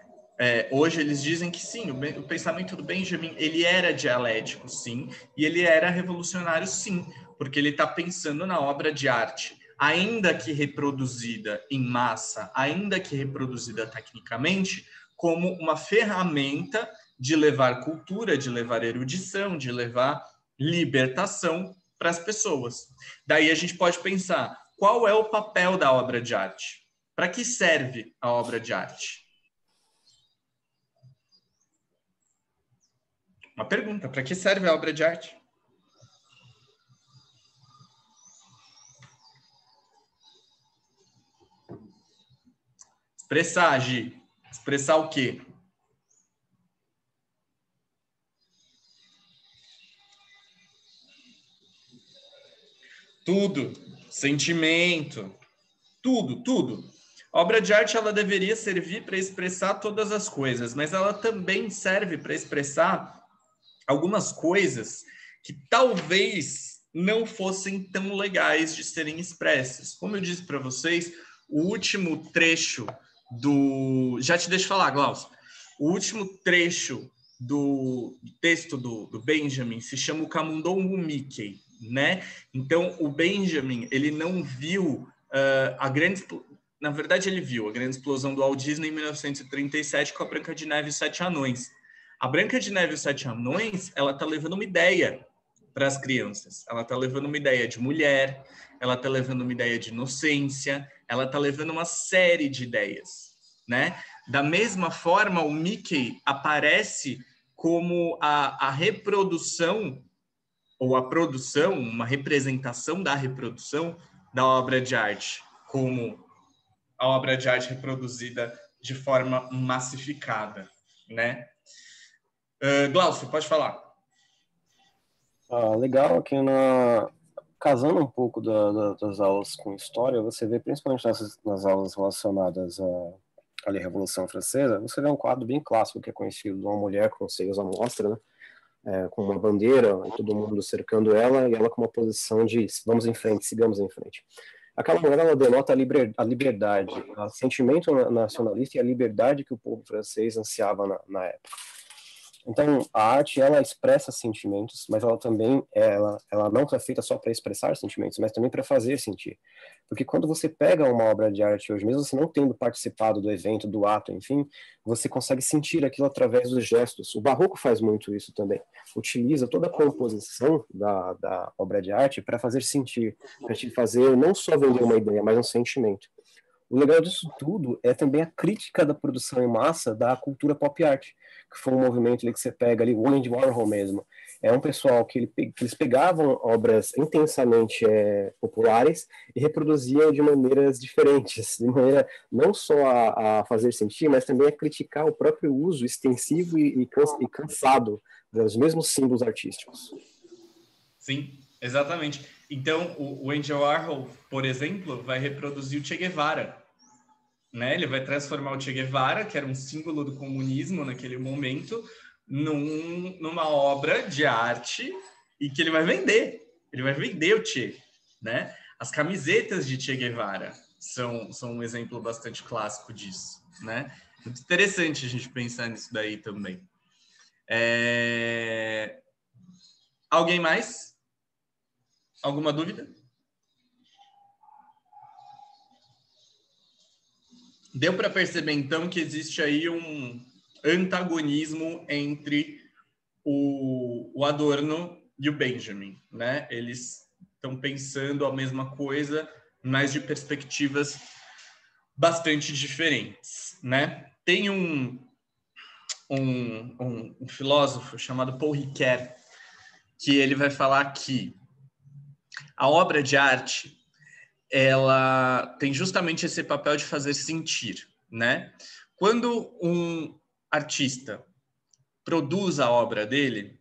é, hoje eles dizem que sim, o, o pensamento do Benjamin ele era dialético, sim, e ele era revolucionário, sim, porque ele está pensando na obra de arte, ainda que reproduzida em massa, ainda que reproduzida tecnicamente, como uma ferramenta de levar cultura, de levar erudição, de levar libertação para as pessoas. Daí a gente pode pensar qual é o papel da obra de arte? Para que serve a obra de arte? Uma pergunta: para que serve a obra de arte? Expressar, Gi. Expressar o quê? Tudo. Sentimento. Tudo, tudo. A obra de arte ela deveria servir para expressar todas as coisas, mas ela também serve para expressar algumas coisas que talvez não fossem tão legais de serem expressas. Como eu disse para vocês, o último trecho do. Já te deixo falar, Glaucio. O último trecho do texto do, do Benjamin se chama o Camundongo Mickey, né? Então, o Benjamin, ele não viu uh, a grande... Na verdade, ele viu a grande explosão do Walt Disney em 1937 com a Branca de Neve e Sete Anões. A Branca de Neve e os Sete Anões, ela tá levando uma ideia para as crianças. Ela tá levando uma ideia de mulher, ela tá levando uma ideia de inocência, ela está levando uma série de ideias, né? Da mesma forma, o Mickey aparece como a, a reprodução ou a produção, uma representação da reprodução da obra de arte, como a obra de arte reproduzida de forma massificada, né? Uh, Glaucio, pode falar. Ah, legal, aqui na, casando um pouco da, da, das aulas com história, você vê principalmente nas, nas aulas relacionadas à, à Revolução Francesa, você vê um quadro bem clássico que é conhecido de uma mulher com seios à mostra, né? É, com uma bandeira todo mundo cercando ela e ela com uma posição de vamos em frente, sigamos em frente. Aquela mulher ela denota a, liber, a liberdade, o sentimento nacionalista e a liberdade que o povo francês ansiava na, na época. Então, a arte, ela expressa sentimentos, mas ela também, ela, ela não é feita só para expressar sentimentos, mas também para fazer sentir. Porque quando você pega uma obra de arte hoje, mesmo você não tendo participado do evento, do ato, enfim, você consegue sentir aquilo através dos gestos. O barroco faz muito isso também. Utiliza toda a composição da, da obra de arte para fazer sentir, para te fazer não só vender uma ideia, mas um sentimento. O legal disso tudo é também a crítica da produção em massa da cultura pop art, que foi um movimento ali que você pega ali, o Andy Warhol mesmo. É um pessoal que, ele, que eles pegavam obras intensamente é, populares e reproduziam de maneiras diferentes, de maneira não só a, a, fazer sentir, mas também a criticar o próprio uso extensivo e, e, e cansado dos mesmos símbolos artísticos. Sim, exatamente. Então, o, o Warhol, por exemplo, vai reproduzir o Che Guevara né? Ele vai transformar o Che Guevara, que era um símbolo do comunismo naquele momento, num, numa obra de arte e que ele vai vender. Ele vai vender o Che, né? As camisetas de Che Guevara são, são um exemplo bastante clássico disso, né? Muito interessante a gente pensar nisso daí também. É... Alguém mais? Alguma dúvida? Deu para perceber então que existe aí um antagonismo entre o, o Adorno e o Benjamin, né? Eles estão pensando a mesma coisa, mas de perspectivas bastante diferentes, né? Tem um, um, um, um filósofo chamado Paul Ricoeur que ele vai falar que a obra de arte ela tem justamente esse papel de fazer sentir, né? Quando um artista produz a obra dele,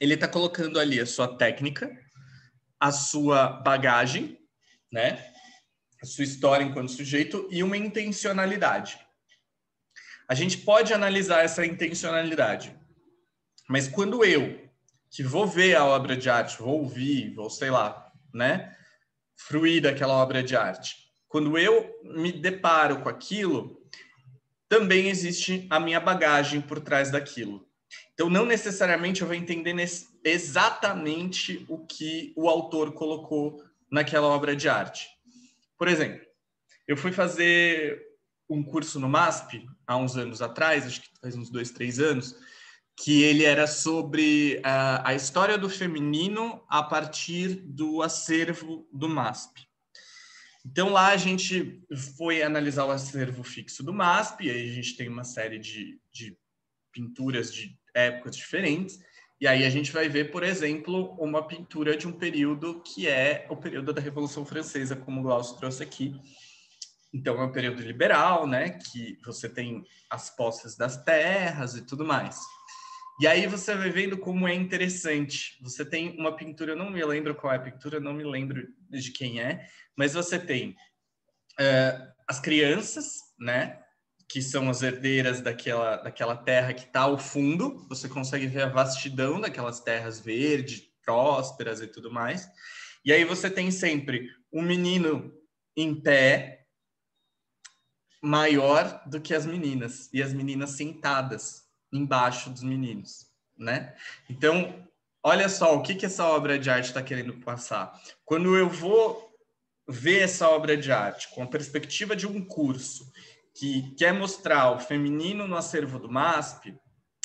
ele está colocando ali a sua técnica, a sua bagagem, né? A sua história enquanto sujeito e uma intencionalidade. A gente pode analisar essa intencionalidade, mas quando eu, que vou ver a obra de arte, vou ouvir, vou sei lá, né? Fruir daquela obra de arte. Quando eu me deparo com aquilo, também existe a minha bagagem por trás daquilo. Então, não necessariamente eu vou entender exatamente o que o autor colocou naquela obra de arte. Por exemplo, eu fui fazer um curso no MASP há uns anos atrás, acho que faz uns dois, três anos, que ele era sobre a, a história do feminino a partir do acervo do MASP. Então lá a gente foi analisar o acervo fixo do MASP, aí a gente tem uma série de, de pinturas de épocas diferentes, e aí a gente vai ver, por exemplo, uma pintura de um período que é o período da Revolução Francesa, como o Glaucio trouxe aqui. Então é um período liberal, né, que você tem as posses das terras e tudo mais. E aí você vai vendo como é interessante. Você tem uma pintura, eu não me lembro qual é a pintura, não me lembro de quem é, mas você tem uh, as crianças, né? Que são as herdeiras daquela, daquela terra que está ao fundo. Você consegue ver a vastidão daquelas terras verdes, prósperas e tudo mais. E aí você tem sempre um menino em pé, maior do que as meninas, e as meninas sentadas embaixo dos meninos, né? Então, olha só o que, que essa obra de arte está querendo passar. Quando eu vou ver essa obra de arte com a perspectiva de um curso que quer mostrar o feminino no acervo do MASP,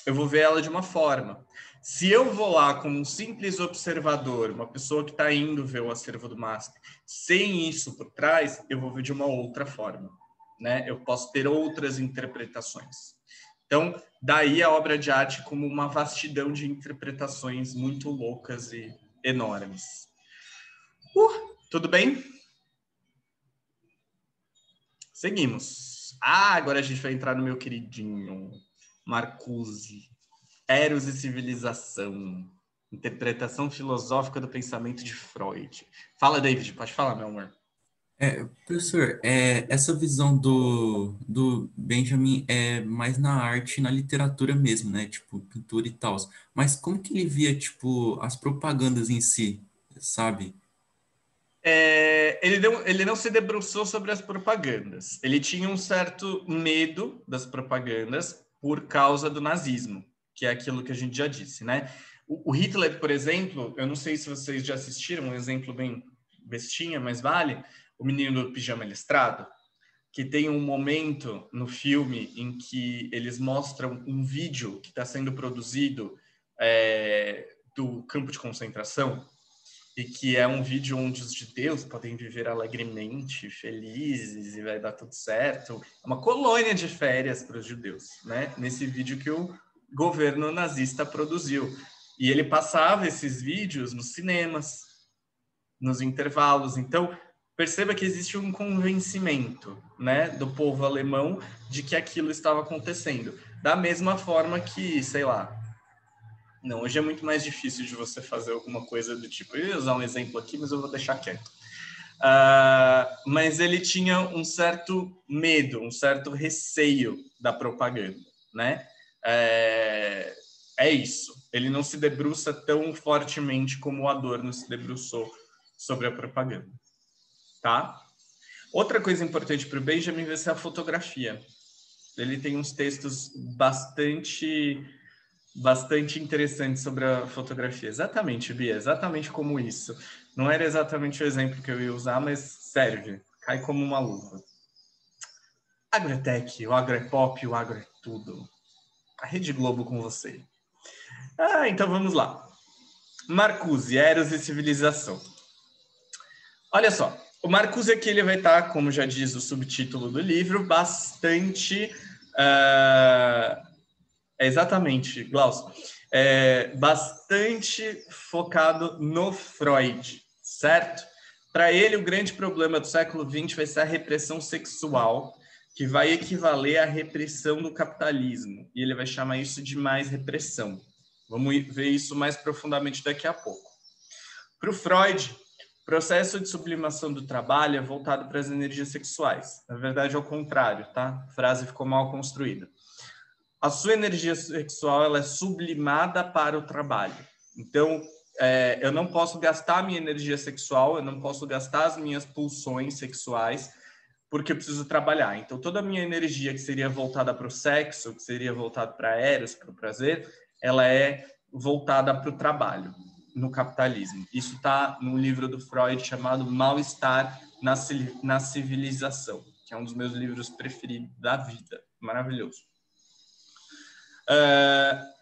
eu vou ver ela de uma forma. Se eu vou lá como um simples observador, uma pessoa que está indo ver o acervo do MASP, sem isso por trás, eu vou ver de uma outra forma. Né? Eu posso ter outras interpretações. Então, daí a obra de arte como uma vastidão de interpretações muito loucas e enormes. Uh, tudo bem? Seguimos. Ah, agora a gente vai entrar no meu queridinho Marcuse. Eros e Civilização. Interpretação filosófica do pensamento de Freud. Fala, David, pode falar, meu amor. É, professor, é, essa visão do, do Benjamin é mais na arte na literatura mesmo, né? Tipo, pintura e tal. Mas como que ele via, tipo, as propagandas em si, sabe? É, ele, não, ele não se debruçou sobre as propagandas. Ele tinha um certo medo das propagandas por causa do nazismo, que é aquilo que a gente já disse, né? O, o Hitler, por exemplo, eu não sei se vocês já assistiram, um exemplo bem bestinha, mas vale o Menino do Pijama Listrado, que tem um momento no filme em que eles mostram um vídeo que está sendo produzido é, do campo de concentração e que é um vídeo onde os judeus podem viver alegremente, felizes e vai dar tudo certo. É uma colônia de férias para os judeus, né? Nesse vídeo que o governo nazista produziu. E ele passava esses vídeos nos cinemas, nos intervalos. Então, perceba que existe um convencimento né, do povo alemão de que aquilo estava acontecendo. Da mesma forma que, sei lá, não, hoje é muito mais difícil de você fazer alguma coisa do tipo. Eu ia usar um exemplo aqui, mas eu vou deixar quieto. Uh, mas ele tinha um certo medo, um certo receio da propaganda, né? É, é isso. Ele não se debruça tão fortemente como o Adorno se debruçou sobre a propaganda tá? Outra coisa importante para o Benjamin vai ser a fotografia. Ele tem uns textos bastante bastante interessantes sobre a fotografia. Exatamente, Bia, exatamente como isso. Não era exatamente o exemplo que eu ia usar, mas serve, cai como uma luva. Agrotech, o agro é pop, o agro é tudo. A Rede Globo com você. Ah, então vamos lá. Marcuse, Eros e Civilização. Olha só, o Marcuse aqui ele vai estar, como já diz o subtítulo do livro, bastante. Uh, é exatamente, Glaucio. É, bastante focado no Freud, certo? Para ele, o grande problema do século XX vai ser a repressão sexual, que vai equivaler à repressão do capitalismo. E ele vai chamar isso de mais repressão. Vamos ver isso mais profundamente daqui a pouco. Para o Freud, o processo de sublimação do trabalho é voltado para as energias sexuais. Na verdade, é o contrário, tá? A frase ficou mal construída. A sua energia sexual ela é sublimada para o trabalho. Então, é, eu não posso gastar minha energia sexual, eu não posso gastar as minhas pulsões sexuais, porque eu preciso trabalhar. Então, toda a minha energia que seria voltada para o sexo, que seria voltada para eros, para o prazer, ela é voltada para o trabalho no capitalismo. Isso está no livro do Freud chamado Mal-Estar na, na Civilização, que é um dos meus livros preferidos da vida. Maravilhoso. Uh,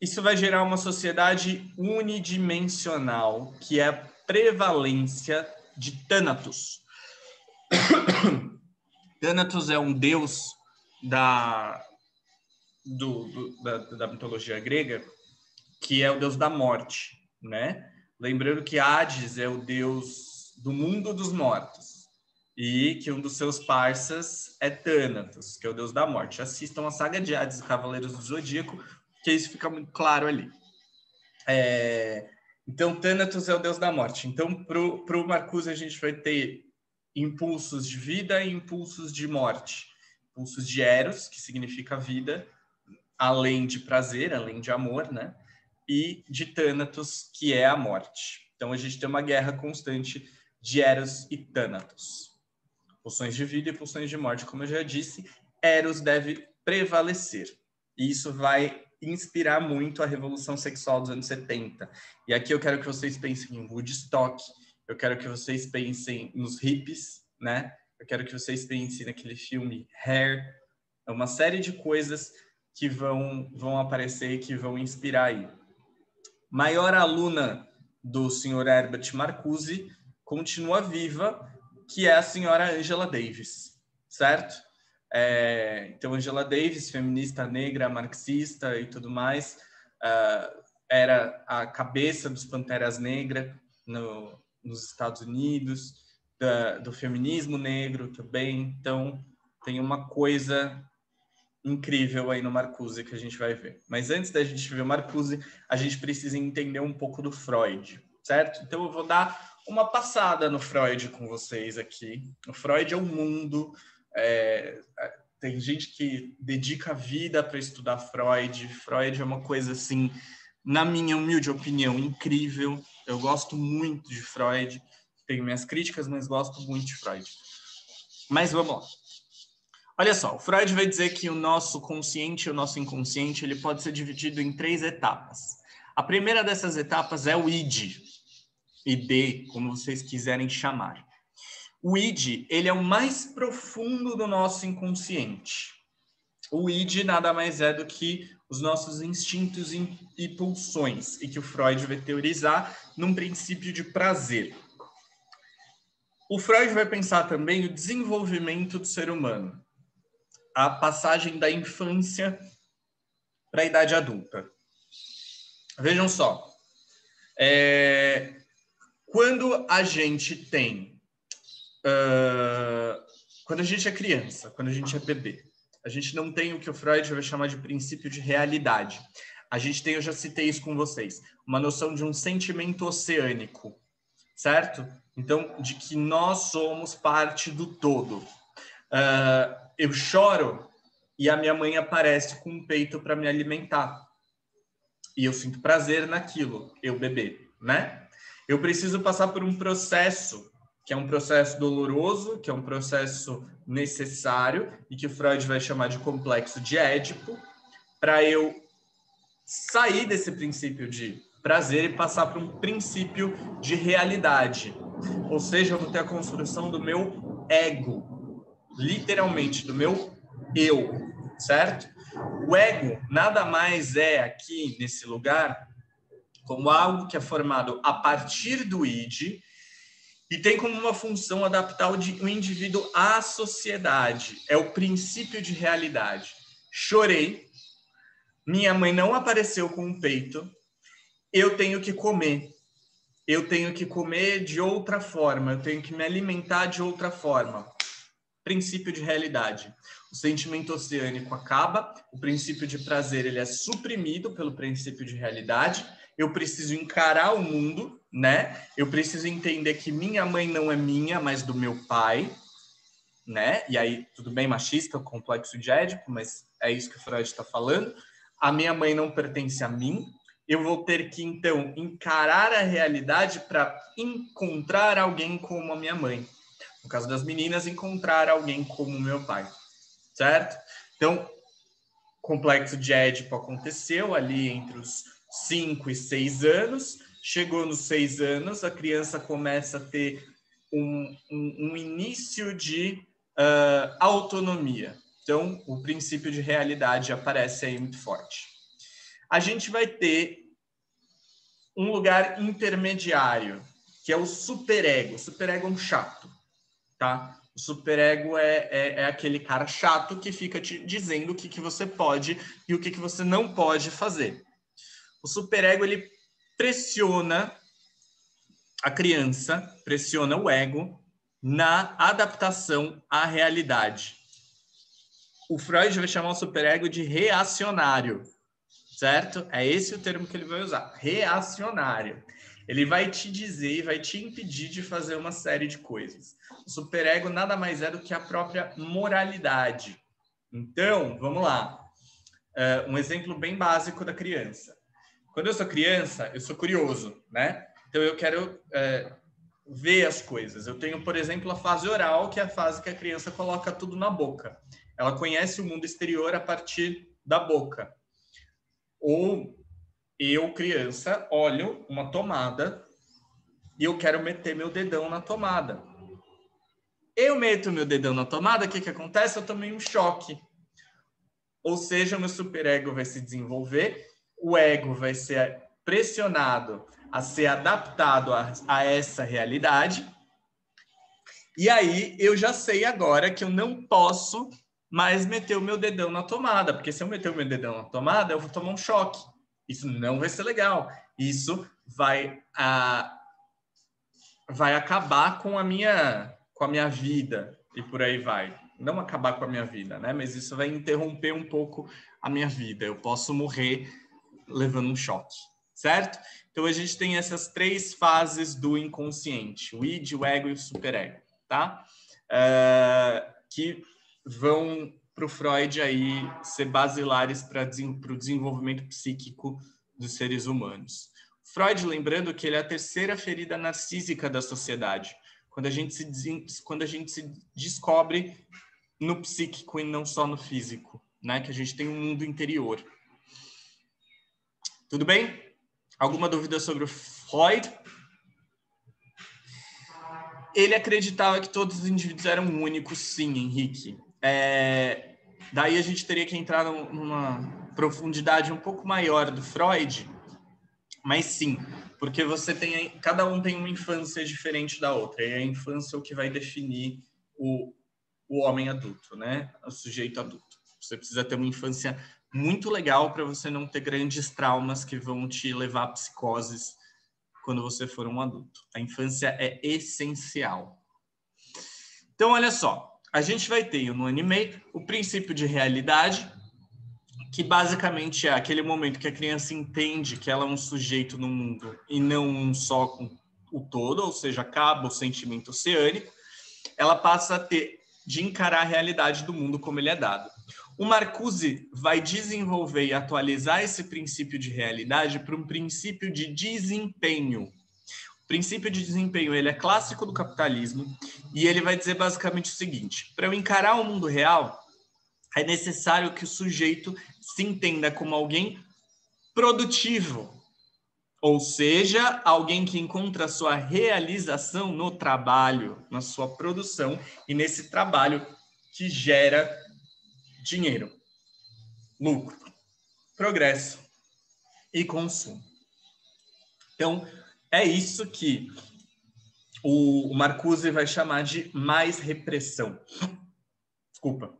isso vai gerar uma sociedade unidimensional, que é a prevalência de Thanatos. Thanatos é um deus da, do, do, da, da mitologia grega, que é o deus da morte né? Lembrando que Hades é o deus do mundo dos mortos e que um dos seus parceiros é Thanatos, que é o deus da morte. Assistam a saga de Hades e Cavaleiros do Zodíaco, que isso fica muito claro ali. É... Então, Thanatos é o deus da morte. Então, para o Marcuse, a gente vai ter impulsos de vida e impulsos de morte. Impulsos de Eros, que significa vida, além de prazer, além de amor, né? E de Thanatos, que é a morte. Então a gente tem uma guerra constante de Eros e Thanatos. Pulsões de vida e pulsões de morte, como eu já disse, Eros deve prevalecer. E isso vai inspirar muito a revolução sexual dos anos 70. E aqui eu quero que vocês pensem em Woodstock, eu quero que vocês pensem nos hippies, né? Eu quero que vocês pensem naquele filme Hair. É uma série de coisas que vão, vão aparecer e que vão inspirar aí maior aluna do senhor Herbert Marcuse, continua viva, que é a senhora Angela Davis, certo? É, então, Angela Davis, feminista negra, marxista e tudo mais, uh, era a cabeça dos Panteras Negras no, nos Estados Unidos, da, do feminismo negro também. Então, tem uma coisa incrível aí no Marcuse que a gente vai ver. Mas antes da gente ver o Marcuse, a gente precisa entender um pouco do Freud, certo? Então eu vou dar uma passada no Freud com vocês aqui. O Freud é um mundo. É, tem gente que dedica a vida para estudar Freud. Freud é uma coisa assim, na minha humilde opinião, incrível. Eu gosto muito de Freud. Tenho minhas críticas, mas gosto muito de Freud. Mas vamos lá. Olha só, o Freud vai dizer que o nosso consciente e o nosso inconsciente ele pode ser dividido em três etapas. A primeira dessas etapas é o id, id, como vocês quiserem chamar. O id, ele é o mais profundo do nosso inconsciente. O id nada mais é do que os nossos instintos e pulsões, e que o Freud vai teorizar num princípio de prazer. O Freud vai pensar também o desenvolvimento do ser humano a passagem da infância para a idade adulta. Vejam só, é, quando a gente tem, uh, quando a gente é criança, quando a gente é bebê, a gente não tem o que o Freud vai chamar de princípio de realidade. A gente tem, eu já citei isso com vocês, uma noção de um sentimento oceânico, certo? Então, de que nós somos parte do todo. Uh, eu choro e a minha mãe aparece com um peito para me alimentar. E eu sinto prazer naquilo, eu beber, né? Eu preciso passar por um processo, que é um processo doloroso, que é um processo necessário e que Freud vai chamar de complexo de Édipo, para eu sair desse princípio de prazer e passar para um princípio de realidade. Ou seja, eu vou ter a construção do meu ego, literalmente do meu eu, certo? O ego nada mais é aqui nesse lugar como algo que é formado a partir do id e tem como uma função adaptar o indivíduo à sociedade. É o princípio de realidade. Chorei, minha mãe não apareceu com um peito, eu tenho que comer. Eu tenho que comer de outra forma, eu tenho que me alimentar de outra forma princípio de realidade. O sentimento oceânico acaba, o princípio de prazer ele é suprimido pelo princípio de realidade. Eu preciso encarar o mundo, né? Eu preciso entender que minha mãe não é minha, mas do meu pai, né? E aí, tudo bem, machista, complexo de Édipo, mas é isso que o Freud está falando. A minha mãe não pertence a mim. Eu vou ter que, então, encarar a realidade para encontrar alguém como a minha mãe no caso das meninas, encontrar alguém como meu pai, certo? Então, complexo de Édipo aconteceu ali entre os 5 e 6 anos. Chegou nos 6 anos, a criança começa a ter um, um, um início de uh, autonomia. Então, o princípio de realidade aparece aí muito forte. A gente vai ter um lugar intermediário, que é o superego. O superego é um chato tá? O superego é, é, é, aquele cara chato que fica te dizendo o que, que você pode e o que, que você não pode fazer. O superego, ele pressiona a criança, pressiona o ego na adaptação à realidade. O Freud vai chamar o superego de reacionário, certo? É esse o termo que ele vai usar, reacionário. Ele vai te dizer e vai te impedir de fazer uma série de coisas. Superego nada mais é do que a própria moralidade. Então, vamos lá. Uh, um exemplo bem básico da criança. Quando eu sou criança, eu sou curioso, né? Então, eu quero uh, ver as coisas. Eu tenho, por exemplo, a fase oral, que é a fase que a criança coloca tudo na boca. Ela conhece o mundo exterior a partir da boca. Ou eu, criança, olho uma tomada e eu quero meter meu dedão na tomada. Eu meto meu dedão na tomada, o que, que acontece? Eu tomei um choque. Ou seja, o meu superego vai se desenvolver, o ego vai ser pressionado a ser adaptado a, a essa realidade. E aí eu já sei agora que eu não posso mais meter o meu dedão na tomada, porque se eu meter o meu dedão na tomada, eu vou tomar um choque. Isso não vai ser legal. Isso vai, a, vai acabar com a minha com a minha vida e por aí vai, não acabar com a minha vida, né? Mas isso vai interromper um pouco a minha vida. Eu posso morrer levando um choque, certo? Então a gente tem essas três fases do inconsciente: o id, o ego e o superego, tá? Uh, que vão para o Freud aí ser basilares para o desenvolvimento psíquico dos seres humanos. Freud, lembrando que ele é a terceira ferida narcísica da sociedade, quando a gente se, quando a gente se descobre no psíquico e não só no físico, né? Que a gente tem um mundo interior. Tudo bem? Alguma dúvida sobre o Freud? Ele acreditava que todos os indivíduos eram únicos, sim, Henrique. É... Daí a gente teria que entrar numa profundidade um pouco maior do Freud, mas sim, porque você tem cada um tem uma infância diferente da outra e a infância é o que vai definir o, o homem adulto, né? O sujeito adulto. Você precisa ter uma infância muito legal para você não ter grandes traumas que vão te levar a psicoses quando você for um adulto. A infância é essencial. Então, olha só, a gente vai ter no anime o princípio de realidade, que basicamente é aquele momento que a criança entende que ela é um sujeito no mundo e não um só com o todo, ou seja, acaba o sentimento oceânico, ela passa a ter de encarar a realidade do mundo como ele é dado. O Marcuse vai desenvolver e atualizar esse princípio de realidade para um princípio de desempenho. O princípio de desempenho ele é clássico do capitalismo e ele vai dizer basicamente o seguinte: para eu encarar o mundo real, é necessário que o sujeito se entenda como alguém produtivo, ou seja, alguém que encontra sua realização no trabalho, na sua produção e nesse trabalho que gera dinheiro, lucro, progresso e consumo. Então, é isso que o Marcuse vai chamar de mais repressão. Desculpa.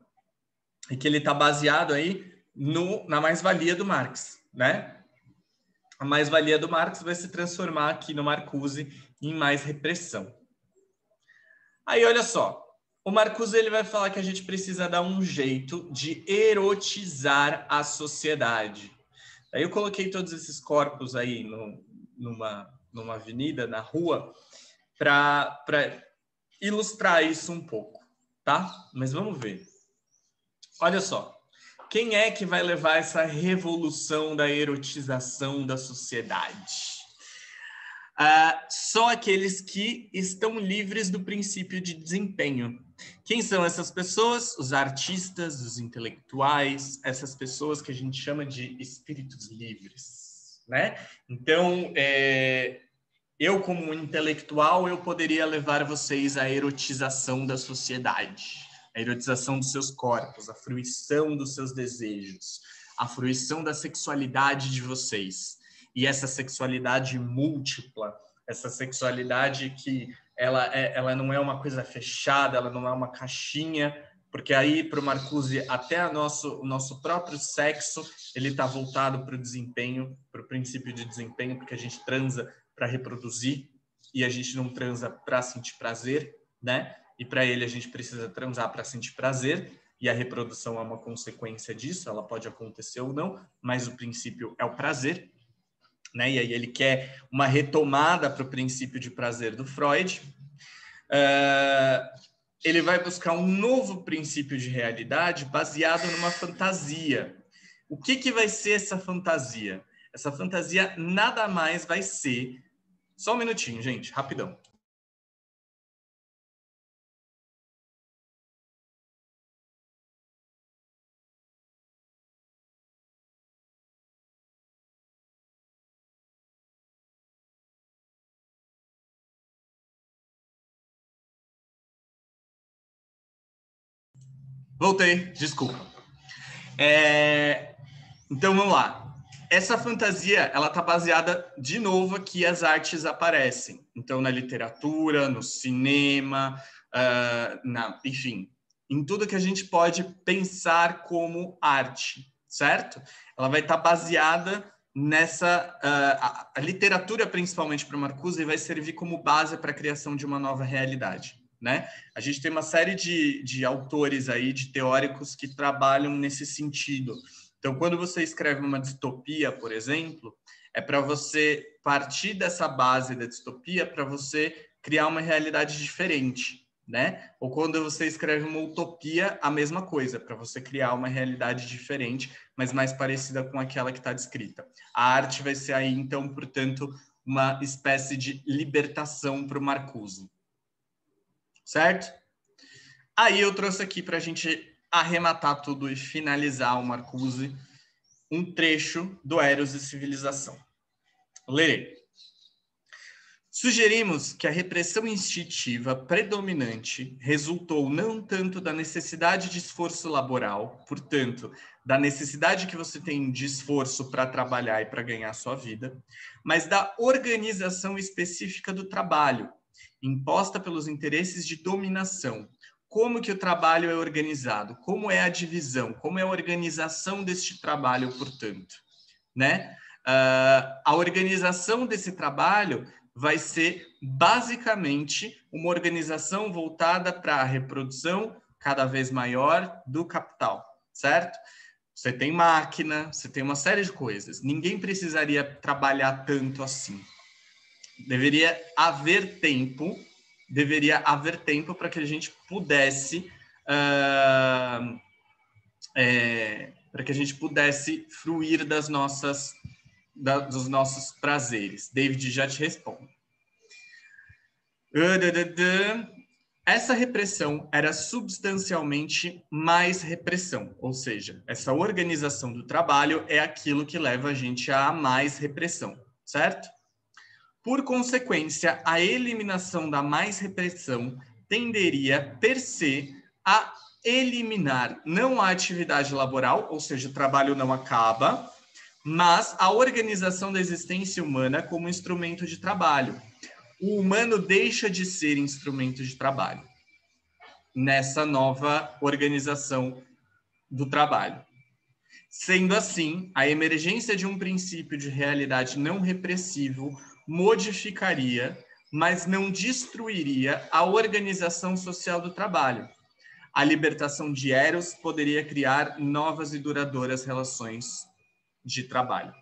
E que ele está baseado aí no, na mais-valia do Marx, né? A mais-valia do Marx vai se transformar aqui no Marcuse em mais repressão. Aí, olha só, o Marcuse ele vai falar que a gente precisa dar um jeito de erotizar a sociedade. Aí eu coloquei todos esses corpos aí no, numa, numa avenida, na rua, para ilustrar isso um pouco, tá? Mas vamos ver. Olha só, quem é que vai levar essa revolução da erotização da sociedade? Uh, só aqueles que estão livres do princípio de desempenho. Quem são essas pessoas? Os artistas, os intelectuais, essas pessoas que a gente chama de espíritos livres, né? Então, é, eu como intelectual, eu poderia levar vocês à erotização da sociedade a erotização dos seus corpos, a fruição dos seus desejos, a fruição da sexualidade de vocês. E essa sexualidade múltipla, essa sexualidade que ela, é, ela não é uma coisa fechada, ela não é uma caixinha, porque aí para o Marcuse até a nosso, o nosso próprio sexo ele está voltado para o desempenho, para o princípio de desempenho, porque a gente transa para reproduzir e a gente não transa para sentir prazer, né? E para ele a gente precisa transar para sentir prazer, e a reprodução é uma consequência disso, ela pode acontecer ou não, mas o princípio é o prazer, né? E aí ele quer uma retomada para o princípio de prazer do Freud. Uh, ele vai buscar um novo princípio de realidade baseado numa fantasia. O que, que vai ser essa fantasia? Essa fantasia nada mais vai ser. Só um minutinho, gente, rapidão. Voltei, desculpa. É... Então vamos lá. Essa fantasia, ela está baseada de novo aqui as artes aparecem. Então na literatura, no cinema, uh, na, enfim, em tudo que a gente pode pensar como arte, certo? Ela vai estar tá baseada nessa uh, a, a, literatura principalmente para Marcuse vai servir como base para a criação de uma nova realidade, né? A gente tem uma série de, de autores aí, de teóricos que trabalham nesse sentido. Então, quando você escreve uma distopia, por exemplo, é para você partir dessa base da distopia para você criar uma realidade diferente, né? Ou quando você escreve uma utopia, a mesma coisa, para você criar uma realidade diferente, mas mais parecida com aquela que está descrita. A arte vai ser aí, então, portanto, uma espécie de libertação para o Marcuse. Certo? Aí eu trouxe aqui para a gente arrematar tudo e finalizar o Marcuse um trecho do Eros e Civilização. Lerei. Sugerimos que a repressão instintiva predominante resultou não tanto da necessidade de esforço laboral, portanto, da necessidade que você tem de esforço para trabalhar e para ganhar sua vida, mas da organização específica do trabalho, imposta pelos interesses de dominação. Como que o trabalho é organizado? Como é a divisão? Como é a organização deste trabalho, portanto, né? Uh, a organização desse trabalho vai ser basicamente uma organização voltada para a reprodução cada vez maior do capital, certo? Você tem máquina, você tem uma série de coisas. Ninguém precisaria trabalhar tanto assim. Deveria haver tempo, deveria haver tempo para que a gente pudesse uh, é, para que a gente pudesse fruir das nossas da, dos nossos prazeres? David já te responde. Essa repressão era substancialmente mais repressão, ou seja, essa organização do trabalho é aquilo que leva a gente a mais repressão, certo? Por consequência, a eliminação da mais repressão tenderia, per se, a eliminar não a atividade laboral, ou seja, o trabalho não acaba, mas a organização da existência humana como instrumento de trabalho. O humano deixa de ser instrumento de trabalho nessa nova organização do trabalho. Sendo assim, a emergência de um princípio de realidade não repressivo modificaria, mas não destruiria a organização social do trabalho. A libertação de Eros poderia criar novas e duradouras relações de trabalho.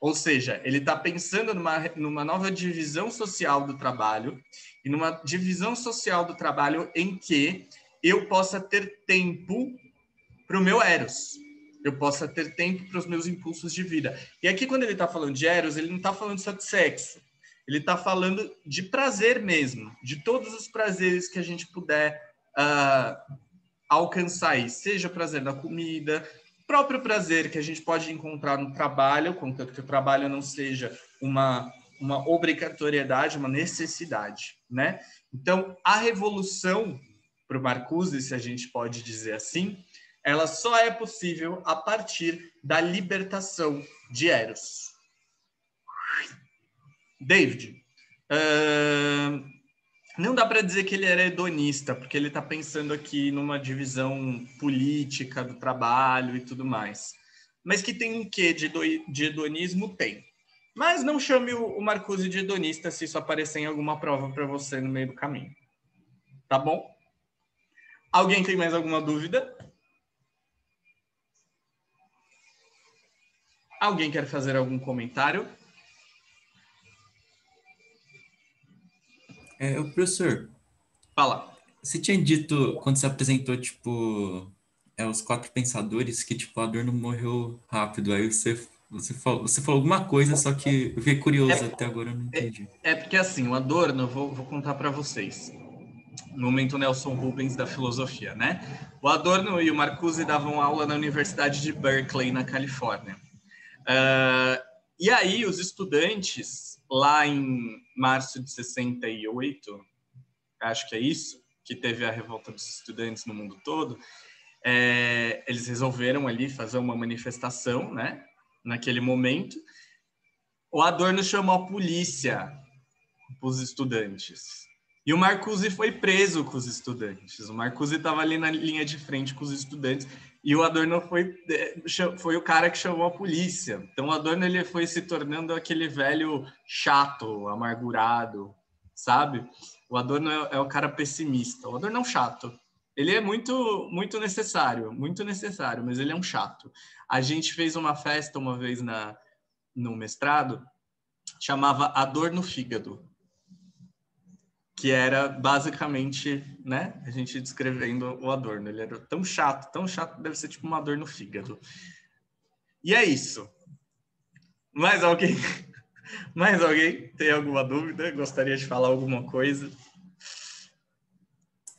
Ou seja, ele está pensando numa, numa nova divisão social do trabalho e numa divisão social do trabalho em que eu possa ter tempo para o meu Eros, eu possa ter tempo para os meus impulsos de vida. E aqui, quando ele está falando de Eros, ele não está falando só de sexo, ele está falando de prazer mesmo, de todos os prazeres que a gente puder uh, alcançar aí, seja o prazer da comida, próprio prazer que a gente pode encontrar no trabalho, contanto que o trabalho não seja uma, uma obrigatoriedade, uma necessidade, né? Então, a revolução para o Marcuse, se a gente pode dizer assim, ela só é possível a partir da libertação de Eros. David, uh, não dá para dizer que ele era hedonista, porque ele está pensando aqui numa divisão política do trabalho e tudo mais. Mas que tem um quê de, de hedonismo? Tem. Mas não chame o, o Marcuse de hedonista se isso aparecer em alguma prova para você no meio do caminho. Tá bom? Alguém tem mais alguma dúvida? Alguém quer fazer algum comentário? É, o professor. Fala. Você tinha dito, quando você apresentou, tipo, é, os quatro pensadores, que, tipo, Adorno morreu rápido. Aí você, você, falou, você falou alguma coisa, só que eu fiquei curioso é, até agora, eu não entendi. É, é porque, assim, o Adorno, vou, vou contar para vocês. No momento Nelson Rubens da filosofia, né? O Adorno e o Marcuse davam aula na Universidade de Berkeley, na Califórnia. Uh, e aí, os estudantes lá em março de 68, acho que é isso, que teve a revolta dos estudantes no mundo todo, é, eles resolveram ali fazer uma manifestação, né? Naquele momento, o Adorno chamou a polícia para os estudantes. E o Marcuse foi preso com os estudantes. O Marcuse estava ali na linha de frente com os estudantes e o Adorno foi, é, foi o cara que chamou a polícia. Então o Adorno ele foi se tornando aquele velho chato, amargurado, sabe? O Adorno é, é o cara pessimista. O Adorno é um chato. Ele é muito, muito necessário, muito necessário, mas ele é um chato. A gente fez uma festa uma vez na, no mestrado, chamava A Dor no Fígado, que era basicamente, né, a gente descrevendo o Adorno. Ele era tão chato, tão chato, deve ser tipo uma dor no fígado. E é isso. Mais alguém? Mais alguém tem alguma dúvida? Gostaria de falar alguma coisa?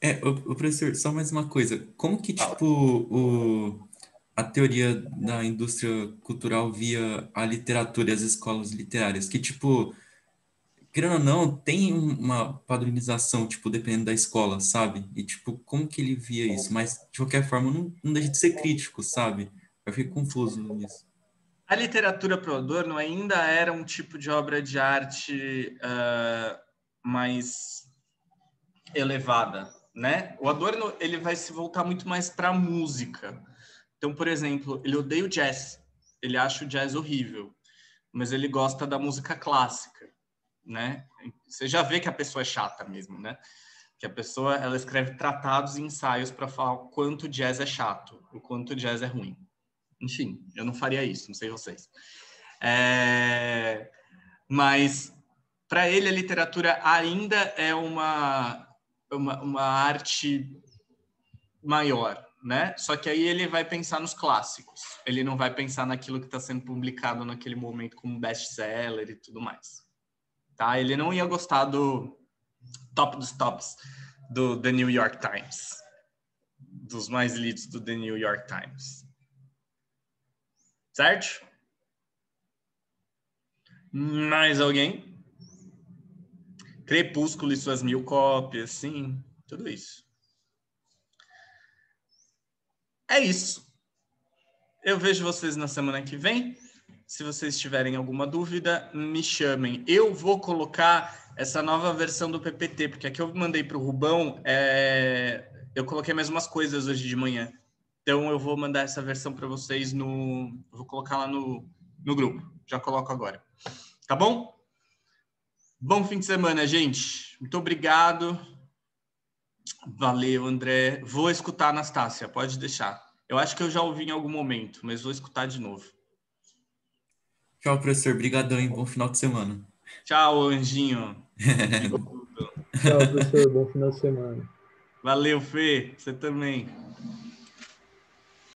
É, o, professor, só mais uma coisa. Como que, tipo, o, a teoria da indústria cultural via a literatura e as escolas literárias? Que, tipo, querendo ou não, tem uma padronização, tipo, dependendo da escola, sabe? E, tipo, como que ele via isso? Mas, de qualquer forma, não, não deixa de ser crítico, sabe? Eu fico confuso nisso. A literatura para o Adorno ainda era um tipo de obra de arte uh, mais elevada, né? O Adorno ele vai se voltar muito mais para a música. Então, por exemplo, ele odeia o jazz. Ele acha o jazz horrível, mas ele gosta da música clássica, né? Você já vê que a pessoa é chata mesmo, né? Que a pessoa ela escreve tratados e ensaios para falar o quanto jazz é chato, o quanto jazz é ruim. Enfim, eu não faria isso, não sei vocês. É... Mas para ele a literatura ainda é uma, uma, uma arte maior, né? Só que aí ele vai pensar nos clássicos. Ele não vai pensar naquilo que está sendo publicado naquele momento como best-seller e tudo mais. Tá? Ele não ia gostar do top dos tops do The New York Times, dos mais lidos do The New York Times. Certo? Mais alguém? Crepúsculo e suas mil cópias, sim, tudo isso. É isso. Eu vejo vocês na semana que vem. Se vocês tiverem alguma dúvida, me chamem. Eu vou colocar essa nova versão do PPT, porque aqui eu mandei para o Rubão, é... eu coloquei mais umas coisas hoje de manhã. Então eu vou mandar essa versão para vocês no. Vou colocar lá no, no grupo. Já coloco agora. Tá bom? Bom fim de semana, gente. Muito obrigado. Valeu, André. Vou escutar a Anastácia, pode deixar. Eu acho que eu já ouvi em algum momento, mas vou escutar de novo. Tchau, professor. Obrigadão, hein? Bom final de semana. Tchau, Anjinho. Tchau, professor. Bom final de semana. Valeu, Fê. Você também.